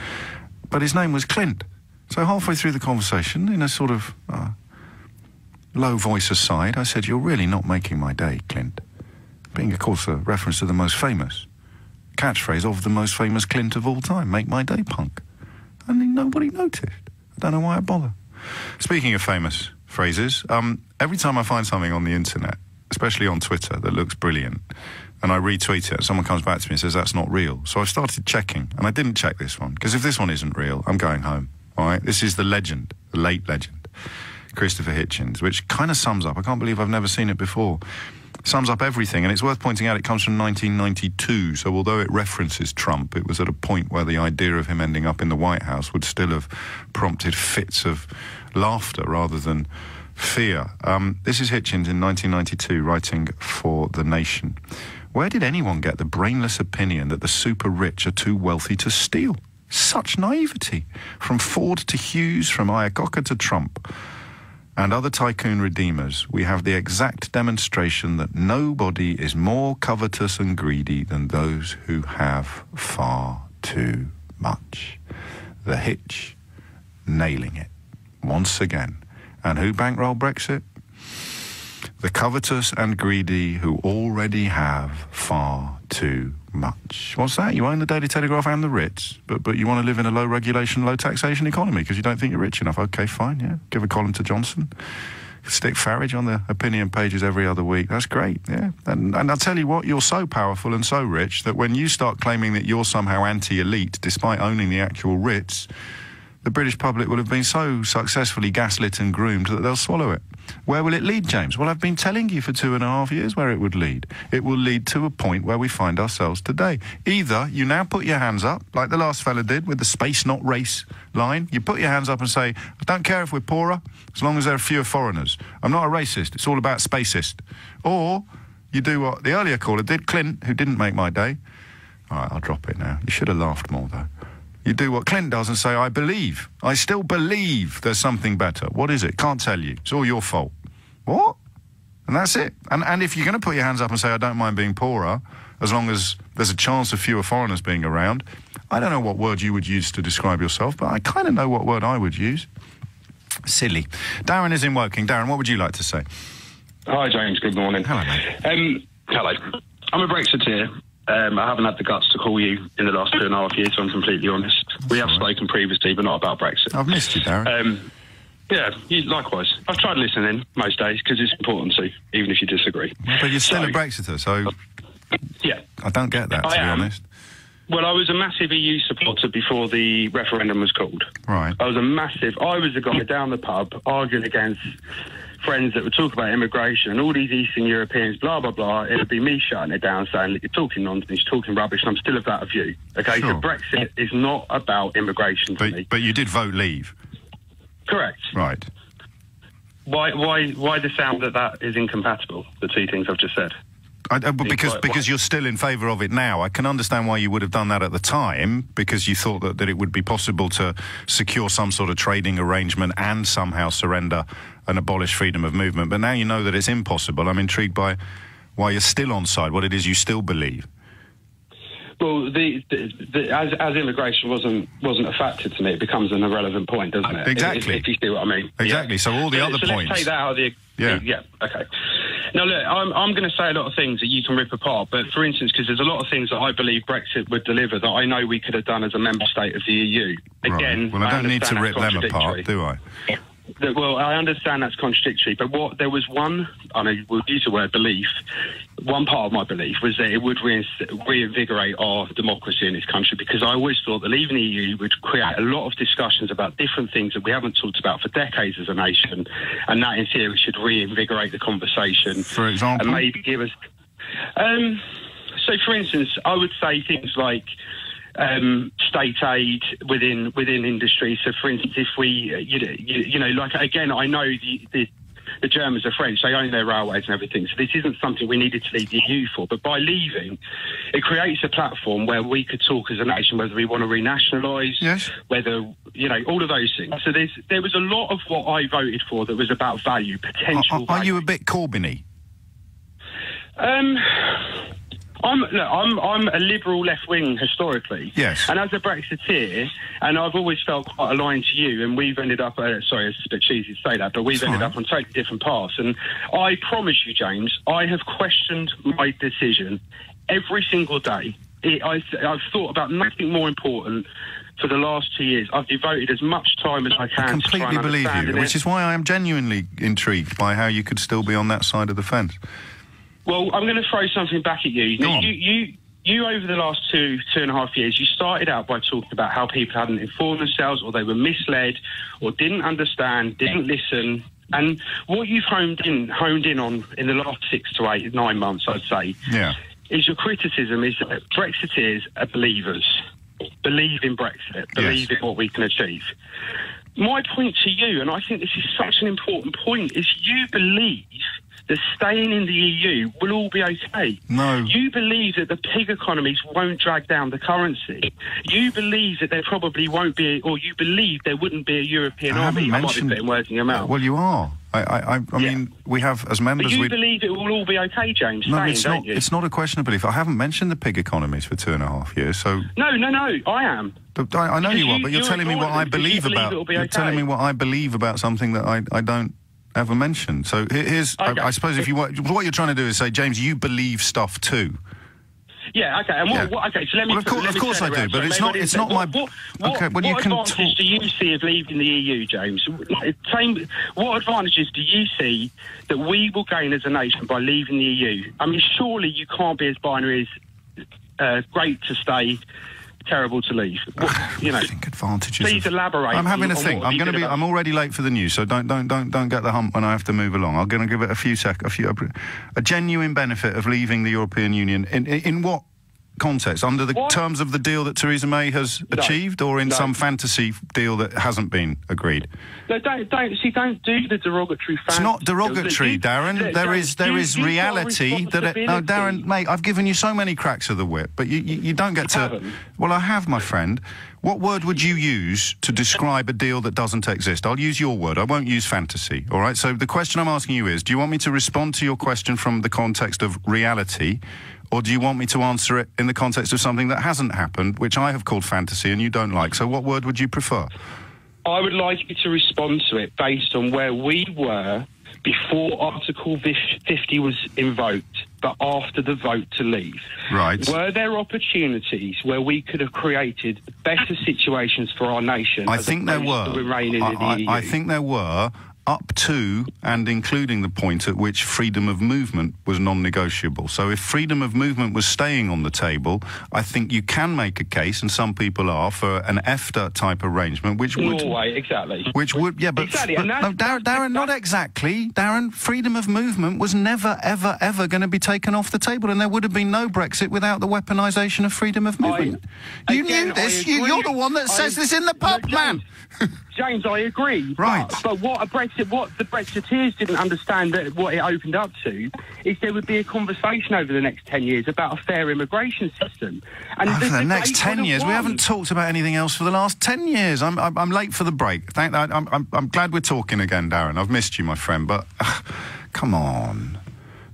But his name was Clint. So halfway through the conversation, in a sort of uh, low voice aside, I said, You're really not making my day, Clint. Being, of course, a reference to the most famous catchphrase of the most famous Clint of all time make my day, punk. And nobody noticed. I don't know why I bother. Speaking of famous phrases, um, every time I find something on the internet, especially on Twitter, that looks brilliant, and I retweet it, someone comes back to me and says that's not real. So I started checking, and I didn't check this one because if this one isn't real, I'm going home. All right, this is the legend, the late legend, Christopher Hitchens, which kind of sums up. I can't believe I've never seen it before. Sums up everything, and it's worth pointing out it comes from 1992. So although it references Trump, it was at a point where the idea of him ending up in the White House would still have prompted fits of laughter rather than fear. Um, this is Hitchens in 1992 writing for The Nation. Where did anyone get the brainless opinion that the super rich are too wealthy to steal? Such naivety. From Ford to Hughes, from Iacocca to Trump and other tycoon redeemers, we have the exact demonstration that nobody is more covetous and greedy than those who have far too much. The hitch, nailing it once again. And who bankrolled Brexit? The covetous and greedy who already have far too much. What's that? You own the Daily Telegraph and the Ritz, but but you want to live in a low regulation, low taxation economy because you don't think you're rich enough. Okay, fine, yeah. Give a column to Johnson. Stick Farage on the opinion pages every other week. That's great, yeah. And, and I'll tell you what, you're so powerful and so rich that when you start claiming that you're somehow anti-elite, despite owning the actual Ritz, the British public will have been so successfully gaslit and groomed that they'll swallow it. Where will it lead, James? Well, I've been telling you for two and a half years where it would lead. It will lead to a point where we find ourselves today. Either you now put your hands up, like the last fella did with the space not race line. You put your hands up and say, I don't care if we're poorer, as long as there are fewer foreigners. I'm not a racist. It's all about spacist. Or you do what the earlier caller did, Clint, who didn't make my day. All right, I'll drop it now. You should have laughed more, though. You do what Clint does and say, I believe. I still believe there's something better. What is it? Can't tell you. It's all your fault. What? And that's it. And, and if you're going to put your hands up and say, I don't mind being poorer, as long as there's a chance of fewer foreigners being around, I don't know what word you would use to describe yourself, but I kind of know what word I would use. Silly. Darren is in Woking. Darren, what would you like to say? Hi, James. Good morning. Hello, mate. Um, hello. I'm a Brexiteer. Um, I haven't had the guts to call you in the last two and a half years, so I'm completely honest. we have right. spoken previously, but not about Brexit. I've missed you, Darren. Um, yeah, you, likewise. I've tried listening most days because it's important to, even if you disagree. but you're still so- a Brexiter, so Yeah. I don't get that, to I be am. honest. Well, I was a massive EU supporter before the referendum was called. Right. I was a massive. I was the guy down the pub arguing against friends that would talk about immigration and all these Eastern Europeans, blah blah blah. It would be me shutting it down, saying "Look, you're talking nonsense, you're talking rubbish, and I'm still of that view. Okay, Sure. so Brexit is not about immigration to me. But, but you did vote leave. Correct. Right. Why? Why? Why the sound that that is incompatible? The two things I've just said. I, uh, but because quite- because you're still in favour of it now, I can understand why you would have done that at the time because you thought that, that it would be possible to secure some sort of trading arrangement and somehow surrender and abolish freedom of movement. But now you know that it's impossible. I'm intrigued by why you're still on side, what it is you still believe. Well, the, the, the as as immigration wasn't wasn't a factor to me, it becomes an irrelevant point, doesn't it? Exactly. If, if you see what I mean. Exactly. So all the other so points- Let's take that out of the. Yeah. Yeah. Okay. Now look, I'm I'm going to say a lot of things that you can rip apart, but for instance, because there's a lot of things that I believe Brexit would deliver that I know we could have done as a member state of the EU. Again, right. Well, I don't need to rip them apart, do I? Well, I understand that's contradictory, but what there was one, I mean, we'll use the word belief. One part of my belief was that it would rein- reinvigorate our democracy in this country because I always thought that leaving the EU would create a lot of discussions about different things that we haven't talked about for decades as a nation, and that in theory should reinvigorate the conversation. For example? and maybe give us. Um, so, for instance, I would say things like um, state aid within within industry. So, for instance, if we, uh, you know, you, you know, like again, I know the, the the Germans are French; they own their railways and everything. So, this isn't something we needed to leave the EU for. But by leaving, it creates a platform where we could talk as a nation whether we want to renationalise, Yes. whether you know all of those things. So, there's there was a lot of what I voted for that was about value, Are, potential. are you a bit Corbyn-y? Um, I'm look, I'm I'm a liberal left wing historically. Yes. And as a Brexiteer, and I've always felt quite aligned to you, and we've ended up. Uh, sorry, it's a bit cheesy to say that, but we've ended up on totally different paths. And I promise you, James, I have questioned my decision every single day. It, I, I've thought about nothing more important. For the last two years, I've devoted as much time as I can I completely believe you, it. which is why I am genuinely intrigued by how you could still be on that side of the fence. Well, I'm going to throw something back at you. Go on. you, you, you, over the last two, two and a half years, you started out by talking about how people hadn't informed themselves, or they were misled, or didn't understand, didn't listen. And what you've honed in, honed in on in the last six to eight, nine months, I'd say, Yeah. is your criticism is that Brexiteers are believers, believe in Brexit, believe in what we can achieve. My point to you, and I think this is such an important point, is you believe that staying in the EU will all be okay. No. You believe that the pig economies won't drag down the currency. You believe that there probably won't be, or you believe there wouldn't be a European I army. haven't I might be putting words in your mouth. Well, you are. I, I, I, Yeah. mean, we have as but members. you we believe it will all be okay, James. no, staying, it's don't not. you? It's not a question of belief. I haven't mentioned the pig economies for two and a half years. So No, no, no. I am. I, I know Because you are, but you're you're telling me what I you believe believe about. be You're telling me what I believe about something that I, I don't ever mentioned. So here's. Okay. I, I suppose if you want, what you're trying to do is say, James, you believe stuff too. Yeah, okay. And what, Yeah. what, okay, so let me. Well, of course- of course I do, but So it's not- it's not my- What, what, Okay, well, you can advantage talk- do you see of leaving the EU, James? Same, what advantages do you see that we will gain as a nation by leaving the EU? I mean, surely you can't be as binary as uh, great to stay, terrible to leave. What, you know. I think advantages. Please of- elaborate I'm having on a think. I'm going to be. I'm already late for the news, so don't don't don't don't get the hump when I have to move along. I'm going to give it a few sec, a few, a genuine benefit of leaving the European Union. In in, in what context? Under the What? terms of the deal that Theresa May has No. achieved, or in No. some fantasy deal that hasn't been agreed? No, don't, don't, see, don't do the derogatory. It's not derogatory, Darren. There is there is reality that it, no, Darren, mate. I've given you so many cracks of the whip, but you you, you don't get to. haven't. Well, I have, my friend. What word would you use to describe a deal that doesn't exist? I'll use your word. I won't use fantasy. All right. So the question I'm asking you is: Do you want me to respond to your question from the context of reality? Or do you want me to answer it in the context of something that hasn't happened, which I have called fantasy and you don't like? So, what word would you prefer? I would like you to respond to it based on where we were before Article 50 was invoked, but after the vote to leave. Right. Were there opportunities where we could have created better situations for our nation? I think there were. I, in the? I think there were up to and including the point at which freedom of movement was non-negotiable. So if freedom of movement was staying on the table, I think you can make a case, and some people are, for an EFTA type arrangement, which would Norway, exactly. Which would, yeah, but, Exactly, but no, Darren, Darren, not exactly. Darren, freedom of movement was never, ever, ever going to be taken off the table, and there would have been no Brexit without the weaponisation of freedom of movement. you again, knew this. You, you're the one that I- says this in the pub, man. James, I agree. Right. But, but what a Brexit, what the Brexiteers didn't understand that what it opened up to is there would be a conversation over the next ten years about a fair immigration system. And Oh, the for the next ten years, we haven't talked about anything else for the last ten years. I'm, I'm, I'm late for the break. Thank, I, I'm, I'm, I'm glad we're talking again, Darren. I've missed you, my friend, but uh, come on.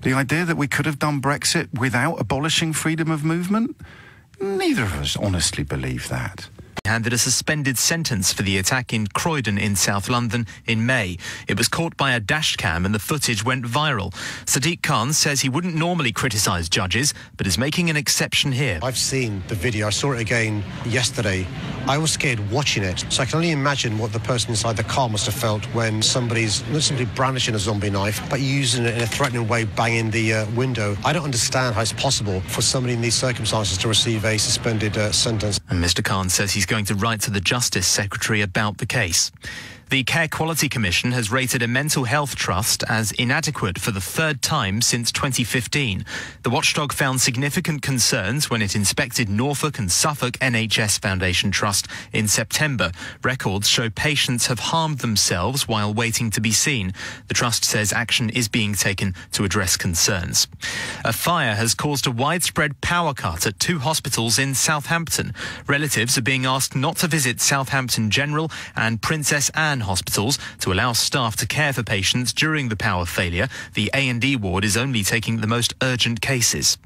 The idea that we could have done Brexit without abolishing freedom of movement? Neither of us honestly believe that. Handed a suspended sentence for the attack in Croydon in South London in May. It was caught by a dash cam and the footage went viral. Sadiq Khan says he wouldn't normally criticise judges, but is making an exception here. I've seen the video. I saw it again yesterday. I was scared watching it. So I can only imagine what the person inside the car must have felt when somebody's not simply brandishing a zombie knife, but using it in a threatening way, banging the uh, window. I don't understand how it's possible for somebody in these circumstances to receive a suspended uh, sentence. And Mr. Khan says he's going to write to the Justice Secretary about the case. The Care Quality Commission has rated a mental health trust as inadequate for the third time since 2015. The watchdog found significant concerns when it inspected Norfolk and Suffolk NHS Foundation Trust in September. Records show patients have harmed themselves while waiting to be seen. The trust says action is being taken to address concerns. A fire has caused a widespread power cut at two hospitals in Southampton. Relatives are being asked not to visit Southampton General and Princess Anne hospitals to allow staff to care for patients during the power failure. The A&E ward is only taking the most urgent cases.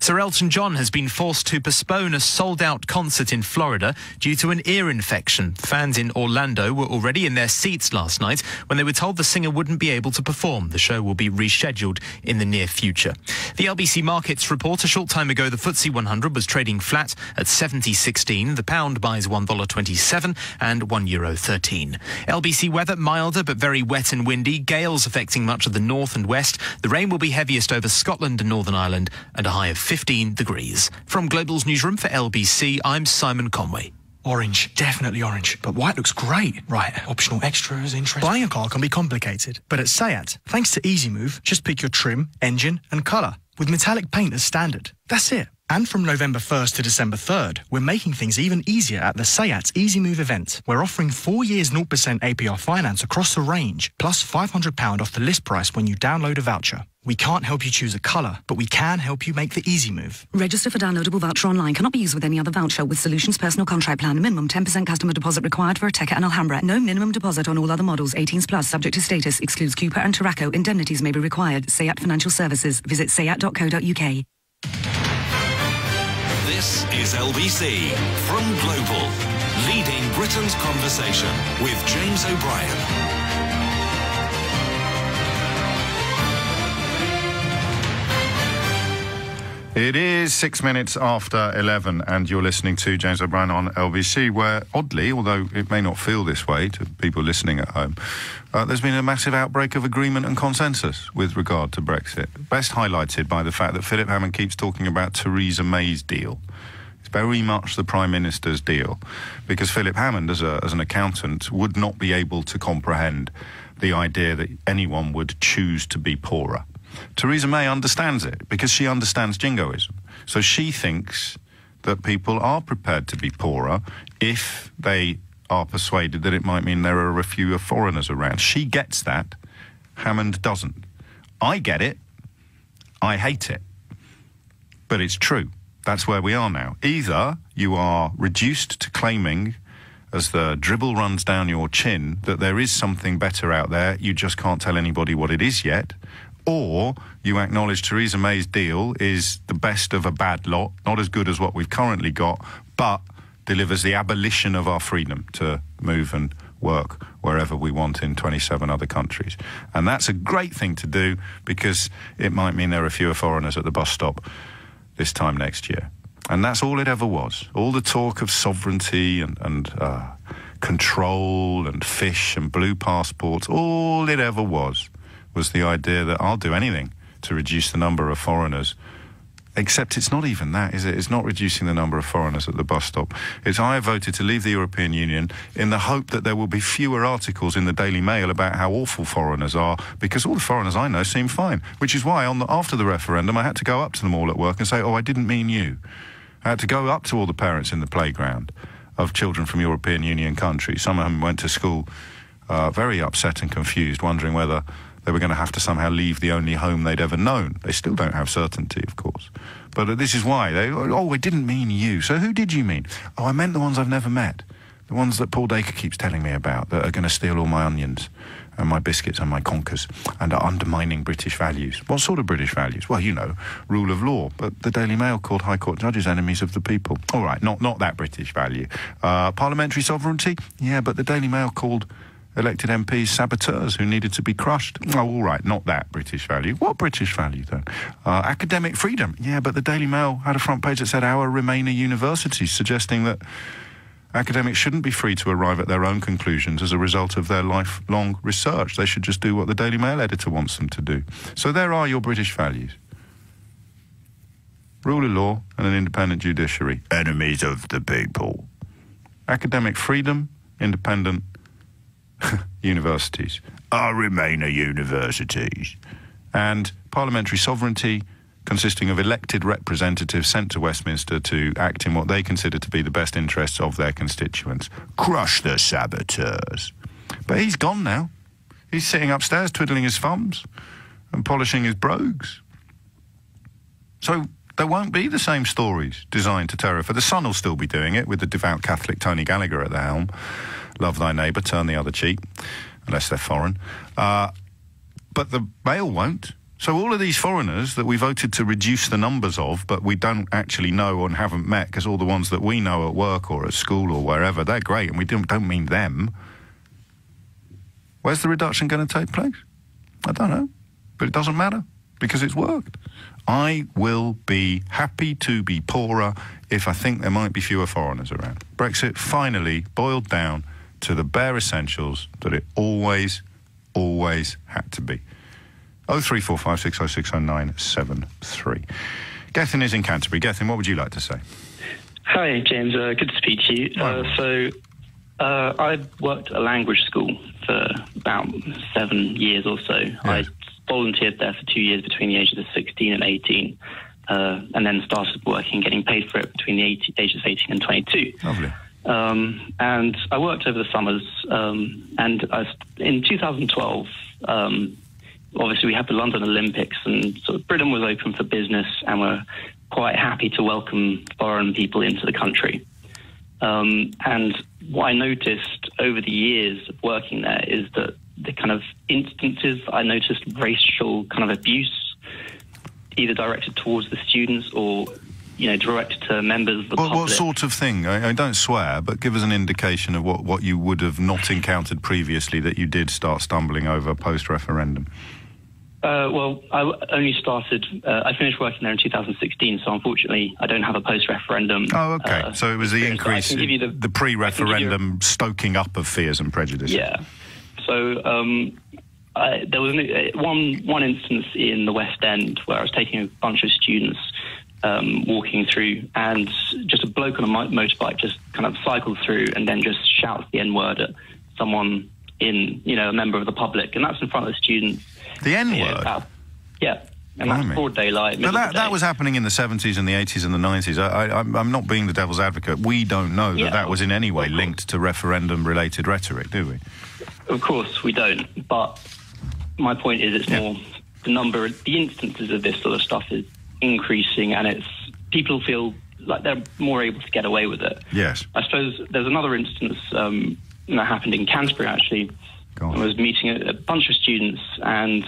Sir Elton John has been forced to postpone a sold-out concert in Florida due to an ear infection. Fans in Orlando were already in their seats last night when they were told the singer wouldn't be able to perform. The show will be rescheduled in the near future. The LBC Markets report a short time ago the FTSE 100 was trading flat at 70.16. The pound buys $1.27 and €1.13. Euro 13. LBC weather milder but very wet and windy. Gales affecting much of the north and west. The rain will be heaviest over Scotland and Northern Ireland and a high of 15 degrees. From Global's newsroom for LBC, I'm Simon Conway. Orange, definitely orange. But white looks great. Right, optional extras, interest. Buying a car can be complicated, but at SEAT, thanks to Easy Move, just pick your trim, engine, and colour with metallic paint as standard. That's it. And from November 1st to December 3rd, we're making things even easier at the SEAT Easy Move event. We're offering four years 0% APR finance across the range, plus £500 off the list price when you download a voucher. We can't help you choose a colour, but we can help you make the easy move. Register for downloadable voucher online. Cannot be used with any other voucher. With Solutions Personal Contract Plan. Minimum 10% customer deposit required for Ateca and Alhambra. No minimum deposit on all other models. 18s plus. Subject to status. Excludes Cupra and Tarraco. Indemnities may be required. SEAT Financial Services. Visit seat.co.uk. Is LBC from Global, leading Britain's conversation with James O'Brien. It is six minutes after 11, and you're listening to James O'Brien on LBC, where oddly, although it may not feel this way to people listening at home, uh, there's been a massive outbreak of agreement and consensus with regard to Brexit. Best highlighted by the fact that Philip Hammond keeps talking about Theresa May's deal. It's very much the Prime Minister's deal, because Philip Hammond, as, a, as an accountant, would not be able to comprehend the idea that anyone would choose to be poorer. Theresa May understands it because she understands jingoism. So she thinks that people are prepared to be poorer if they are persuaded that it might mean there are a fewer foreigners around. She gets that. Hammond doesn't. I get it. I hate it. But it's true. That's where we are now. Either you are reduced to claiming as the dribble runs down your chin that there is something better out there, you just can't tell anybody what it is yet, or you acknowledge Theresa May's deal is the best of a bad lot, not as good as what we've currently got, but delivers the abolition of our freedom to move and work wherever we want in 27 other countries. And that's a great thing to do because it might mean there are fewer foreigners at the bus stop this time next year. And that's all it ever was. All the talk of sovereignty and, and uh, control and fish and blue passports, all it ever was was the idea that I'll do anything to reduce the number of foreigners Except it's not even that, is it? It's not reducing the number of foreigners at the bus stop. It's I voted to leave the European Union in the hope that there will be fewer articles in the Daily Mail about how awful foreigners are, because all the foreigners I know seem fine. Which is why, on the, after the referendum, I had to go up to them all at work and say, "Oh, I didn't mean you." I had to go up to all the parents in the playground of children from European Union countries. Some of them went to school uh, very upset and confused, wondering whether they were going to have to somehow leave the only home they'd ever known. They still don't have certainty, of course. But uh, this is why. They, oh, I didn't mean you. So who did you mean? Oh, I meant the ones I've never met. The ones that Paul Dacre keeps telling me about that are going to steal all my onions and my biscuits and my conkers and are undermining British values. What sort of British values? Well, you know, rule of law. But the Daily Mail called High Court judges enemies of the people. All right, not, not that British value. Uh, parliamentary sovereignty? Yeah, but the Daily Mail called elected MPs saboteurs who needed to be crushed. Oh, all right, not that British value. What British value, then? Uh, academic freedom. Yeah, but the Daily Mail had a front page that said our Remainer universities, suggesting that academics shouldn't be free to arrive at their own conclusions as a result of their lifelong research. They should just do what the Daily Mail editor wants them to do. So there are your British values. Rule of law and an independent judiciary. Enemies of the people. Academic freedom, independent universities are Remainer universities. And parliamentary sovereignty consisting of elected representatives sent to Westminster to act in what they consider to be the best interests of their constituents. Crush the saboteurs. But he's gone now. He's sitting upstairs twiddling his thumbs and polishing his brogues. So there won't be the same stories designed to terrify. The Sun will still be doing it with the devout Catholic Tony Gallagher at the helm love thy neighbour, turn the other cheek, unless they're foreign. Uh, but the Mail won't. So all of these foreigners that we voted to reduce the numbers of, but we don't actually know and haven't met, because all the ones that we know at work or at school or wherever, they're great, and we don't, don't mean them. Where's the reduction going to take place? I don't know. But it doesn't matter, because it's worked. I will be happy to be poorer if I think there might be fewer foreigners around. Brexit finally boiled down to the bare essentials that it always, always had to be. 03456060973. Gethin is in Canterbury. Gethin, what would you like to say? Hi, James. Uh, good to speak to you. Uh, so, uh, I worked at a language school for about seven years or so. Yeah. I volunteered there for two years between the ages of 16 and 18, uh, and then started working, getting paid for it between the 80, ages of 18 and 22. Lovely. Um, and I worked over the summers. Um, and I, in 2012, um, obviously we had the London Olympics, and sort of Britain was open for business, and we're quite happy to welcome foreign people into the country. Um, and what I noticed over the years of working there is that the kind of instances I noticed racial kind of abuse, either directed towards the students or you know, direct to members of the well, public. What sort of thing? I, I, don't swear, but give us an indication of what, what you would have not encountered previously that you did start stumbling over post referendum. Uh, well, I only started. Uh, I finished working there in 2016, so unfortunately, I don't have a post-referendum. Oh, okay. Uh, so it was the increase, the, the, pre-referendum stoking up of fears and prejudices. Yeah. So um, I, there was an, uh, one one instance in the West End where I was taking a bunch of students um, walking through, and just a bloke on a motorbike just kind of cycles through and then just shouts the N word at someone in, you know, a member of the public, and that's in front of the students. The N word. Yeah. And that's broad daylight. But that, that was happening in the 70s and the 80s and the 90s. I, am not being the devil's advocate. We don't know that yeah, that was in any way linked to referendum related rhetoric, do we? Of course, we don't. But my point is, it's yeah. more the number, the instances of this sort of stuff is increasing, and it's people feel like they're more able to get away with it. Yes. I suppose there's another instance um, that happened in Canterbury actually. I was meeting a, a, bunch of students, and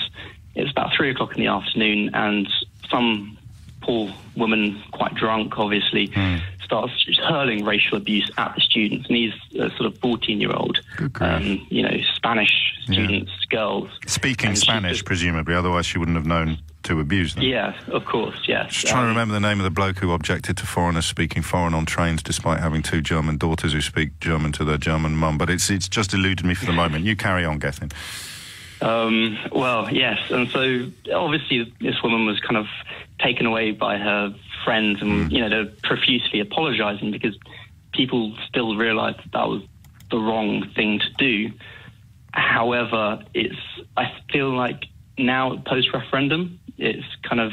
it was about three o'clock in the afternoon, and some poor woman, quite drunk, obviously, mm. starts hurling racial abuse at the students. And he's a sort of 14 year old, um, you know, Spanish students, yeah. girls. Speaking Spanish, just, presumably, otherwise she wouldn't have known to abuse them. Yeah, of course, yes. Just trying um, to remember the name of the bloke who objected to foreigners speaking foreign on trains despite having two German daughters who speak German to their German mum. But it's, it's just eluded me for the moment. You carry on, Gethin. Um, well, yes, and so obviously this woman was kind of taken away by her friends, and mm. you know they're profusely apologising because people still realise that that was the wrong thing to do. However, it's I feel like now post referendum, it's kind of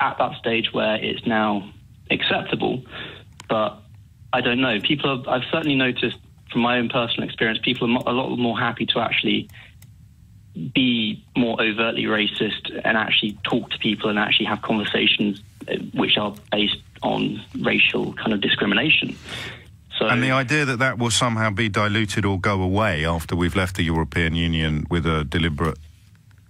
at that stage where it's now acceptable, but I don't know. People, are, I've certainly noticed from my own personal experience, people are a lot more happy to actually be more overtly racist and actually talk to people and actually have conversations uh, which are based on racial kind of discrimination. So, and the idea that that will somehow be diluted or go away after we've left the European Union with a deliberate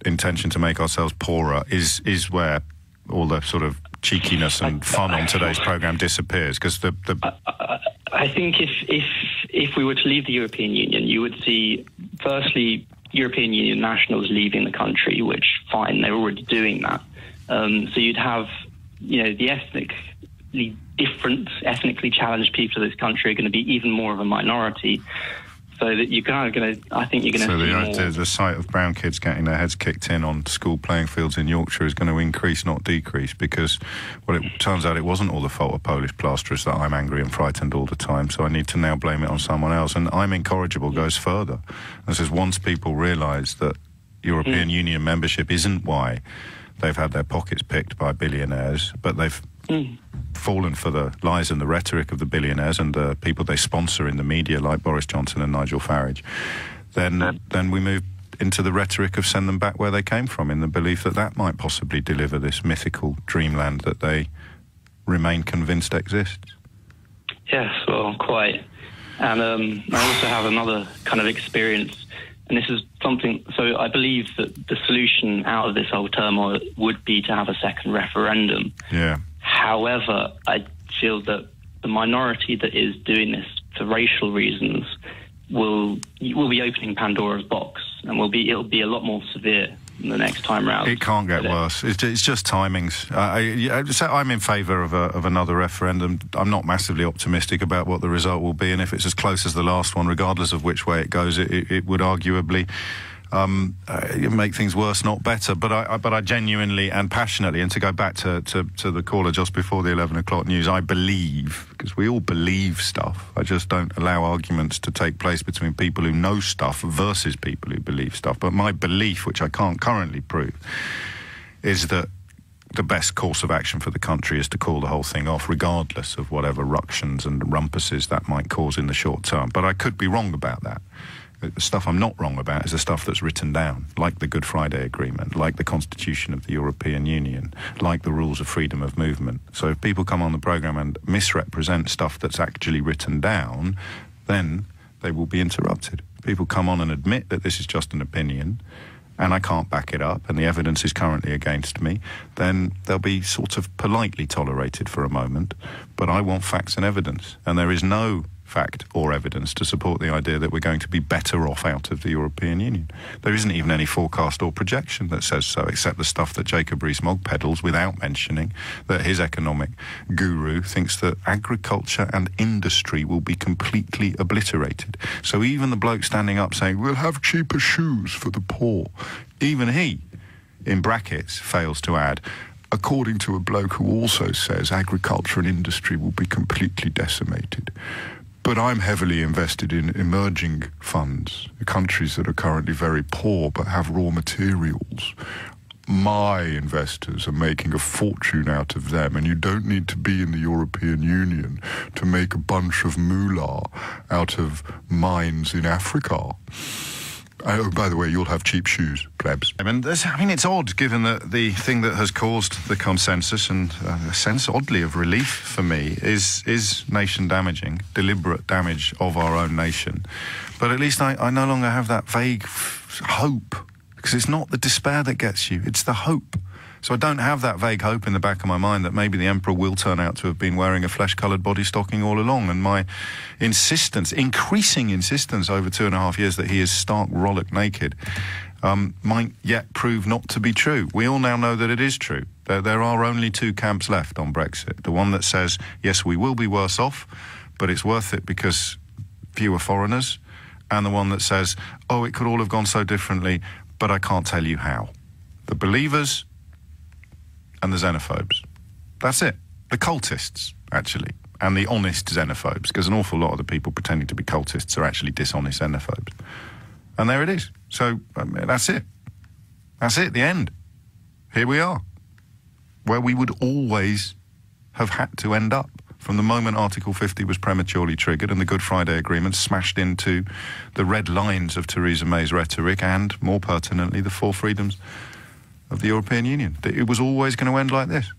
intention to make ourselves poorer is is where all the sort of cheekiness and fun on today's program disappears because the, the I, I think if if if we were to leave the European Union, you would see firstly European Union nationals leaving the country, which fine, they're already doing that. Um, so you'd have, you know, the ethnically different, ethnically challenged people of this country are going to be even more of a minority so that you're kind of going to. I think you're going to. So the, the sight of brown kids getting their heads kicked in on school playing fields in Yorkshire is going to increase, not decrease, because well, it turns out it wasn't all the fault of Polish plasterers that I'm angry and frightened all the time. So I need to now blame it on someone else. And I'm incorrigible goes further. This is once people realise that European mm. Union membership isn't why they've had their pockets picked by billionaires, but they've mm. fallen for the lies and the rhetoric of the billionaires and the people they sponsor in the media, like Boris Johnson and Nigel Farage, then then we move into the rhetoric of send them back where they came from, in the belief that that might possibly deliver this mythical dreamland that they remain convinced exists. Yes, well, quite. And um, I also have another kind of experience, and this is something. So I believe that the solution out of this whole turmoil would be to have a second referendum. Yeah. However, I feel that the minority that is doing this for racial reasons will will be opening Pandora's box, and will be it'll be a lot more severe the next time round. It can't get worse. It's, it's, just timings. Uh, I, am in favour of, of another referendum. I'm not massively optimistic about what the result will be, and if it's as close as the last one, regardless of which way it goes, it, it, it would arguably um, uh, make things worse, not better. But I, I, but I genuinely and passionately, and to go back to, to, to the caller just before the 11 o'clock news, I believe, because we all believe stuff, I just don't allow arguments to take place between people who know stuff versus people who believe stuff. But my belief, which I can't currently prove, is that the best course of action for the country is to call the whole thing off, regardless of whatever ructions and rumpuses that might cause in the short term. But I could be wrong about that. The stuff I'm not wrong about is the stuff that's written down, like the Good Friday Agreement, like the Constitution of the European Union, like the rules of freedom of movement. So if people come on the programme and misrepresent stuff that's actually written down, then they will be interrupted. People come on and admit that this is just an opinion and I can't back it up, and the evidence is currently against me, then they'll be sort of politely tolerated for a moment. But I want facts and evidence, and there is no fact or evidence to support the idea that we're going to be better off out of the European Union. There isn't even any forecast or projection that says so, except the stuff that Jacob Rees-Mogg peddles without mentioning that his economic guru thinks that agriculture and industry will be completely obliterated. So even the bloke standing up saying, we'll have cheaper shoes for the poor, even he, in brackets, fails to add, according to a bloke who also says agriculture and industry will be completely decimated. But I'm heavily invested in emerging funds, countries that are currently very poor but have raw materials. My investors are making a fortune out of them, and you don't need to be in the European Union to make a bunch of moolah out of mines in Africa. Oh, by the way, you'll have cheap shoes, plebs. I mean, I mean, it's odd given that the thing that has caused the consensus and uh, a sense, oddly, of relief for me is is nation damaging, deliberate damage of our own nation. But at least I, I no longer have that vague hope because it's not the despair that gets you; it's the hope. So I don't have that vague hope in the back of my mind that maybe the emperor will turn out to have been wearing a flesh-coloured body stocking all along. And my insistence, increasing insistence over two and a half years that he is stark rollick naked, um, might yet prove not to be true. We all now know that it is true. There, there are only two camps left on Brexit. The one that says, yes, we will be worse off, but it's worth it because fewer foreigners, and the one that says, oh, it could all have gone so differently, but I can't tell you how. The believers and the xenophobes. That's it. The cultists, actually, and the honest xenophobes, because an awful lot of the people pretending to be cultists are actually dishonest xenophobes. And there it is. So um, that's it. That's it, the end. Here we are, where we would always have had to end up from the moment Article 50 was prematurely triggered and the Good Friday Agreement smashed into the red lines of Theresa May's rhetoric and, more pertinently, the four freedoms of the European Union. that It was always going to end like this.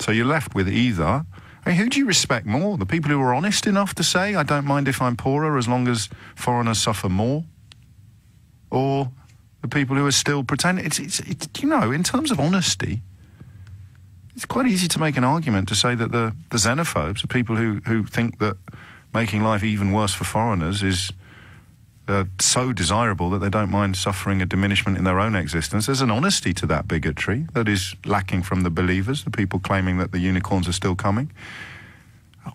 So you're left with either. Who do you respect more? The people who are honest enough to say, I don't mind if I'm poorer as long as foreigners suffer more? Or the people who are still pretending? It's, it's, it's, you know, in terms of honesty, it's quite easy to make an argument to say that the, the xenophobes, the people who, who think that making life even worse for foreigners is uh, so desirable that they don't mind suffering a diminishment in their own existence. There's an honesty to that bigotry that is lacking from the believers, the people claiming that the unicorns are still coming.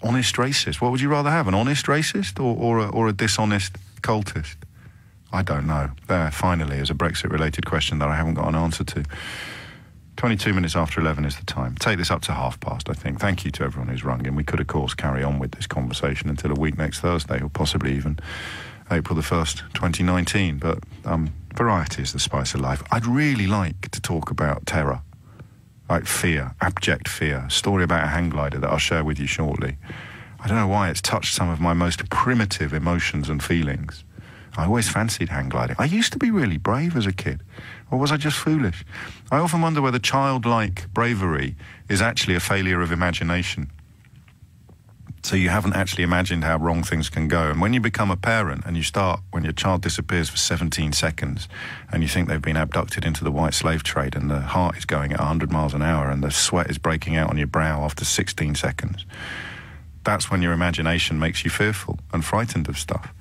Honest racist. What would you rather have, an honest racist or, or, a, or a dishonest cultist? I don't know. There, finally, is a Brexit related question that I haven't got an answer to. 22 minutes after 11 is the time. Take this up to half past, I think. Thank you to everyone who's rung in. We could, of course, carry on with this conversation until a week next Thursday, or possibly even April the 1st, 2019. But um, variety is the spice of life. I'd really like to talk about terror, like fear, abject fear. A story about a hang glider that I'll share with you shortly. I don't know why it's touched some of my most primitive emotions and feelings. I always fancied hang gliding. I used to be really brave as a kid. Or was I just foolish? I often wonder whether childlike bravery is actually a failure of imagination. So you haven't actually imagined how wrong things can go. And when you become a parent and you start, when your child disappears for 17 seconds and you think they've been abducted into the white slave trade and the heart is going at 100 miles an hour and the sweat is breaking out on your brow after 16 seconds, that's when your imagination makes you fearful and frightened of stuff.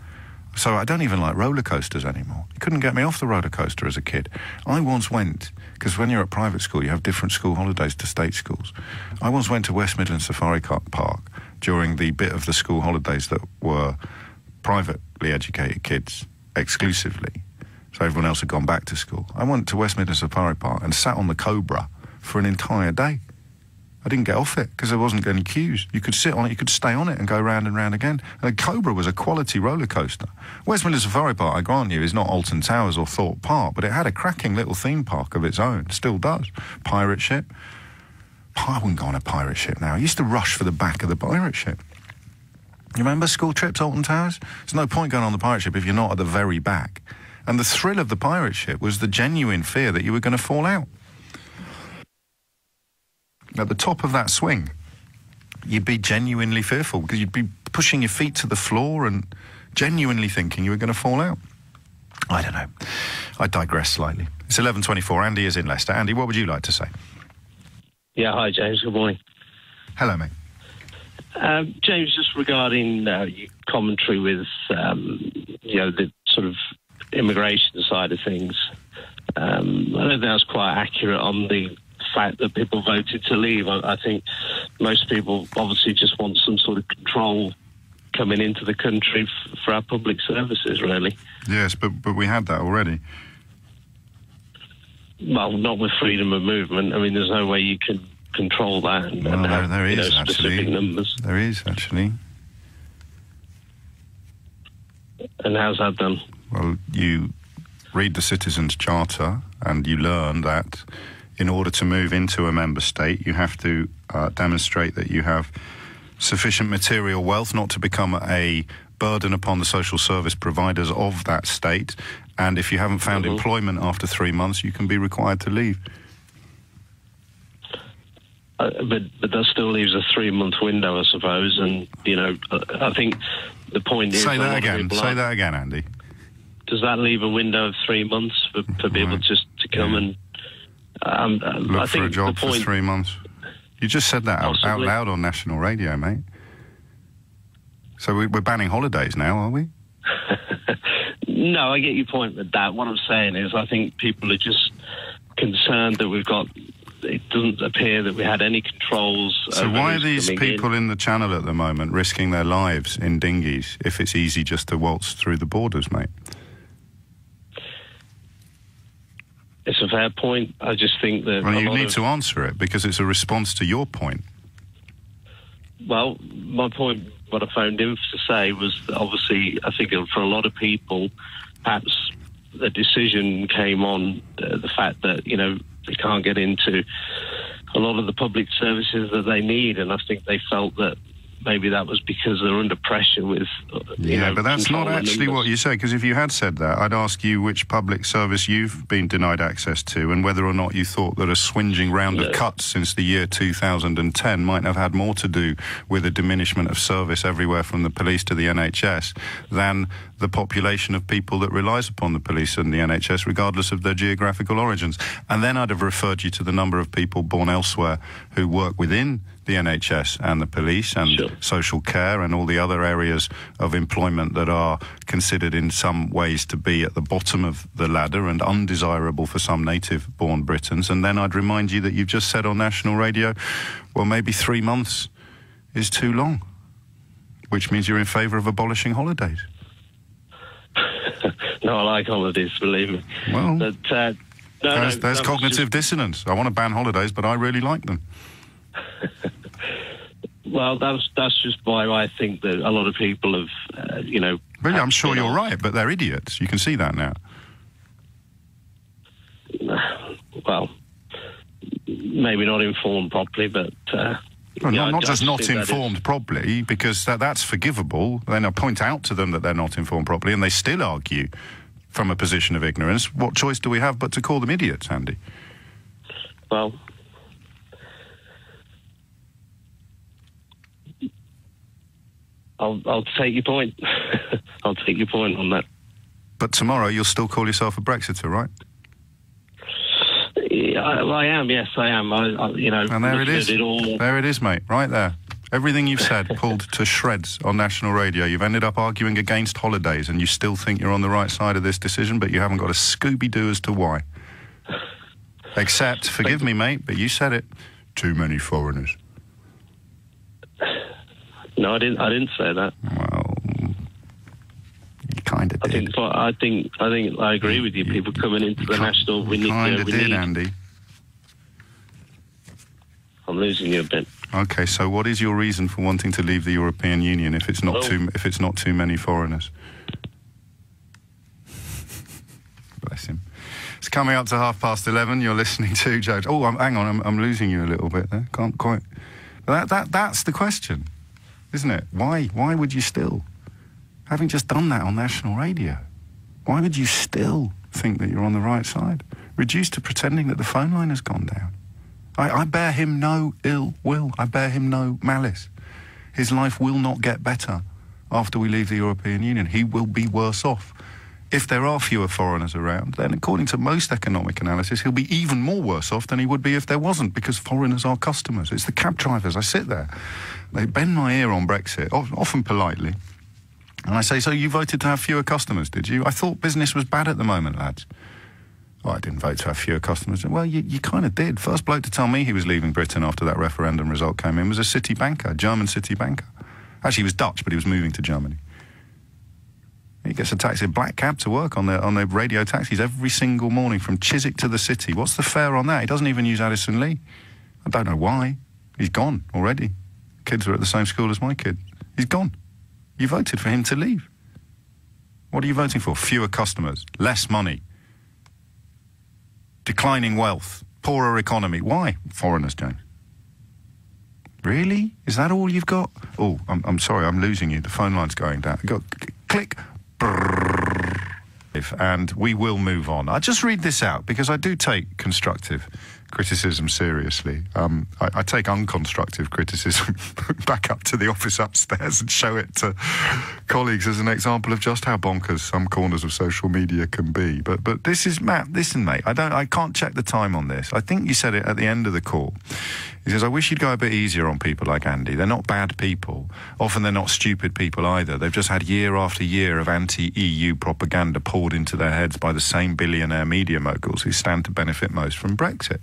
So I don't even like roller coasters anymore. You couldn't get me off the roller coaster as a kid. I once went, because when you're at private school, you have different school holidays to state schools. I once went to West Midlands Safari Park during the bit of the school holidays that were privately educated kids exclusively. So everyone else had gone back to school. I went to West Midlands Safari Park and sat on the Cobra for an entire day. I didn't get off it because there wasn't any queues. You could sit on it, you could stay on it and go round and round again. And the Cobra was a quality roller coaster. West Midlands Safari Park, I grant you, is not Alton Towers or Thorpe Park, but it had a cracking little theme park of its own. Still does. Pirate ship. I wouldn't go on a pirate ship now. I used to rush for the back of the pirate ship. You remember school trips, Alton Towers? There's no point going on the pirate ship if you're not at the very back. And the thrill of the pirate ship was the genuine fear that you were going to fall out at the top of that swing, you'd be genuinely fearful because you'd be pushing your feet to the floor and genuinely thinking you were going to fall out. I don't know. I digress slightly. It's 11.24. Andy is in Leicester. Andy, what would you like to say? Yeah, hi, James. Good morning. Hello, mate. Um, James, just regarding uh, your commentary with, um, you know, the sort of immigration side of things, um, I don't think that's quite accurate on the fact that people voted to leave. I, I think most people obviously just want some sort of control coming into the country f- for our public services, really. Yes, but but we had that already. Well, not with freedom of movement. I mean, there's no way you can control that. And, well, and there, have, there is know, actually. numbers. There is actually. And how's that done? Well, you read the Citizens Charter and you learn that in order to move into a member state, you have to uh, demonstrate that you have sufficient material wealth not to become a burden upon the social service providers of that state. And if you haven't found mm-hmm. employment after three months, you can be required to leave. Uh, but but that still leaves a three month window, I suppose. And you know, uh, I think the point is. Say that again. Say that again, Andy. Does that leave a window of three months for, for people right. just to come yeah. and Um, um, Look I for a job for three months. You just said that out, out loud on national radio, mate. So we, we're banning holidays now, are we? No, I get your point with that. What I'm saying is, I think people are just concerned that we've got. It doesn't appear that we had any controls. So why are these coming in. people in the channel at the moment risking their lives in dinghies if it's easy just to waltz through the borders, mate? It's a fair point. I just think that. Well, you need of- to answer it because it's a response to your point. Well, my point, what I found in to say was obviously, I think for a lot of people, perhaps the decision came on uh, the fact that, you know, they can't get into a lot of the public services that they need. And I think they felt that maybe that was because they're under pressure with. uh, You Yeah, know, but that's not actually numbers. what you say. Because if you had said that, I'd ask you which public service you've been denied access to, and whether or not you thought that a swinging round of cuts since the year 2010 might have had more to do with a diminishment of service everywhere from the police to the NHS than the population of people that relies upon the police and the NHS, regardless of their geographical origins. And then I'd have referred you to the number of people born elsewhere who work within the NHS and the police and social care and all the other areas of employment that are considered in some ways to be at the bottom of the ladder and undesirable for some native born Britons. And then I'd remind you that you've just said on national radio, well, maybe three months is too long, which means you're in favour of abolishing holidays. No, I like holidays, believe me. Well, but, uh, no, there's no, there's cognitive just- dissonance. I want to ban holidays, but I really like them. well, that's that's just why I think that a lot of people have, uh, you know, Really, I'm sure you're right, but they're idiots. You can see that now. well, maybe not informed properly, but. Uh, Well, yeah, not, not just not think that is- informed properly, because that, that's forgivable. Then I point out to them that they're not informed properly, and they still argue from a position of ignorance. What choice do we have but to call them idiots, Andy? Well, I'll I'll take your point. I'll take your point on that. But tomorrow you'll still call yourself a Brexiter, right? Yeah, I, I am. Yes, I am. I, I you know, And there it is. It all. There it is, mate. Right there. Everything you've said pulled to shreds on national radio. You've ended up arguing against holidays, and you still think you're on the right side of this decision, but you haven't got a Scooby Doo as to why. Except, forgive me, mate, but you said it. Too many foreigners. No, I didn't. I didn't say that. Well, you kind of I think. I think. I think. I agree with you. People coming into the national, we need. Kind of did, need. Andy. I'm losing you a bit. Okay, so what is your reason for wanting to leave the European Union if it's not Well- too if it's not too many foreigners? Bless him. It's coming up to half past eleven. You're listening to Joe. Oh, I'm, hang on, I'm, I'm losing you a little bit there. Can't quite. That that that's the question, isn't it? Why why would you still, having just done that on national radio, why would you still think that you're on the right side? Reduced to pretending that the phone line has gone down. I, I bear him no ill will. I bear him no malice. His life will not get better after we leave the European Union. He will be worse off. If there are fewer foreigners around, then according to most economic analysis, he'll be even more worse off than he would be if there wasn't, because foreigners are customers. It's the cab drivers. I sit there. They bend my ear on Brexit, often politely. And I say, so you voted to have fewer customers, did you? I thought business was bad at the moment, lads. Oh, I didn't vote to have fewer customers. Well, you, you kind of did. First bloke to tell me he was leaving Britain after that referendum result came in was a city banker, a German city banker. Actually, he was Dutch, but he was moving to Germany. He gets a taxi, a black cab to work on the on the radio taxis every single morning from Chiswick to the city. What's the fare on that? He doesn't even use Addison Lee. I don't know why. He's gone already. Kids were at the same school as my kid. He's gone. You voted for him to leave. What are you voting for? Fewer customers, less money, declining wealth, poorer economy. Why? Foreigners, James. Really? Is that all you've got? Oh, I'm, I'm sorry, I'm losing you. The phone line's going down. Go, click. And we will move on. I'll just read this out because I do take constructive criticism seriously. Um, I, I, take unconstructive criticism back up to the office upstairs and show it to colleagues as an example of just how bonkers some corners of social media can be. But but this is Matt. Listen, mate. I don't. I can't check the time on this. I think you said it at the end of the call. He says, I wish you'd go a bit easier on people like Andy. They're not bad people. Often they're not stupid people either. They've just had year after year of anti EU propaganda poured into their heads by the same billionaire media moguls who stand to benefit most from Brexit.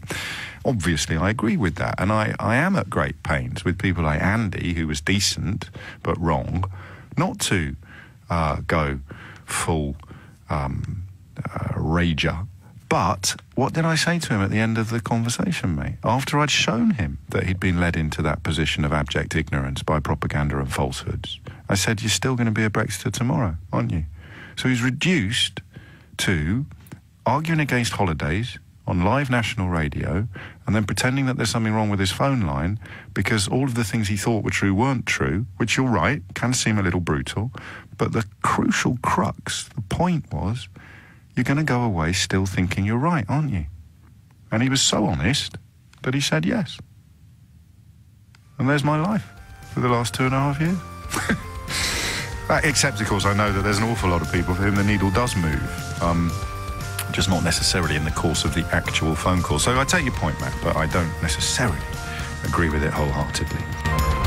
Obviously, I agree with that. And I, I am at great pains with people like Andy, who was decent but wrong, not to uh, go full um, uh, rager but what did I say to him at the end of the conversation, mate? After I'd shown him that he'd been led into that position of abject ignorance by propaganda and falsehoods, I said, You're still going to be a Brexiter tomorrow, aren't you? So he's reduced to arguing against holidays on live national radio and then pretending that there's something wrong with his phone line because all of the things he thought were true weren't true, which you're right, can seem a little brutal. But the crucial crux, the point was, you're going to go away still thinking you're right, aren't you? And he was so honest that he said yes. And there's my life for the last two and a half years. Except, of course, I know that there's an awful lot of people for whom the needle does move. Um, just not necessarily in the course of the actual phone call. So I take your point, Matt, but I don't necessarily agree with it wholeheartedly.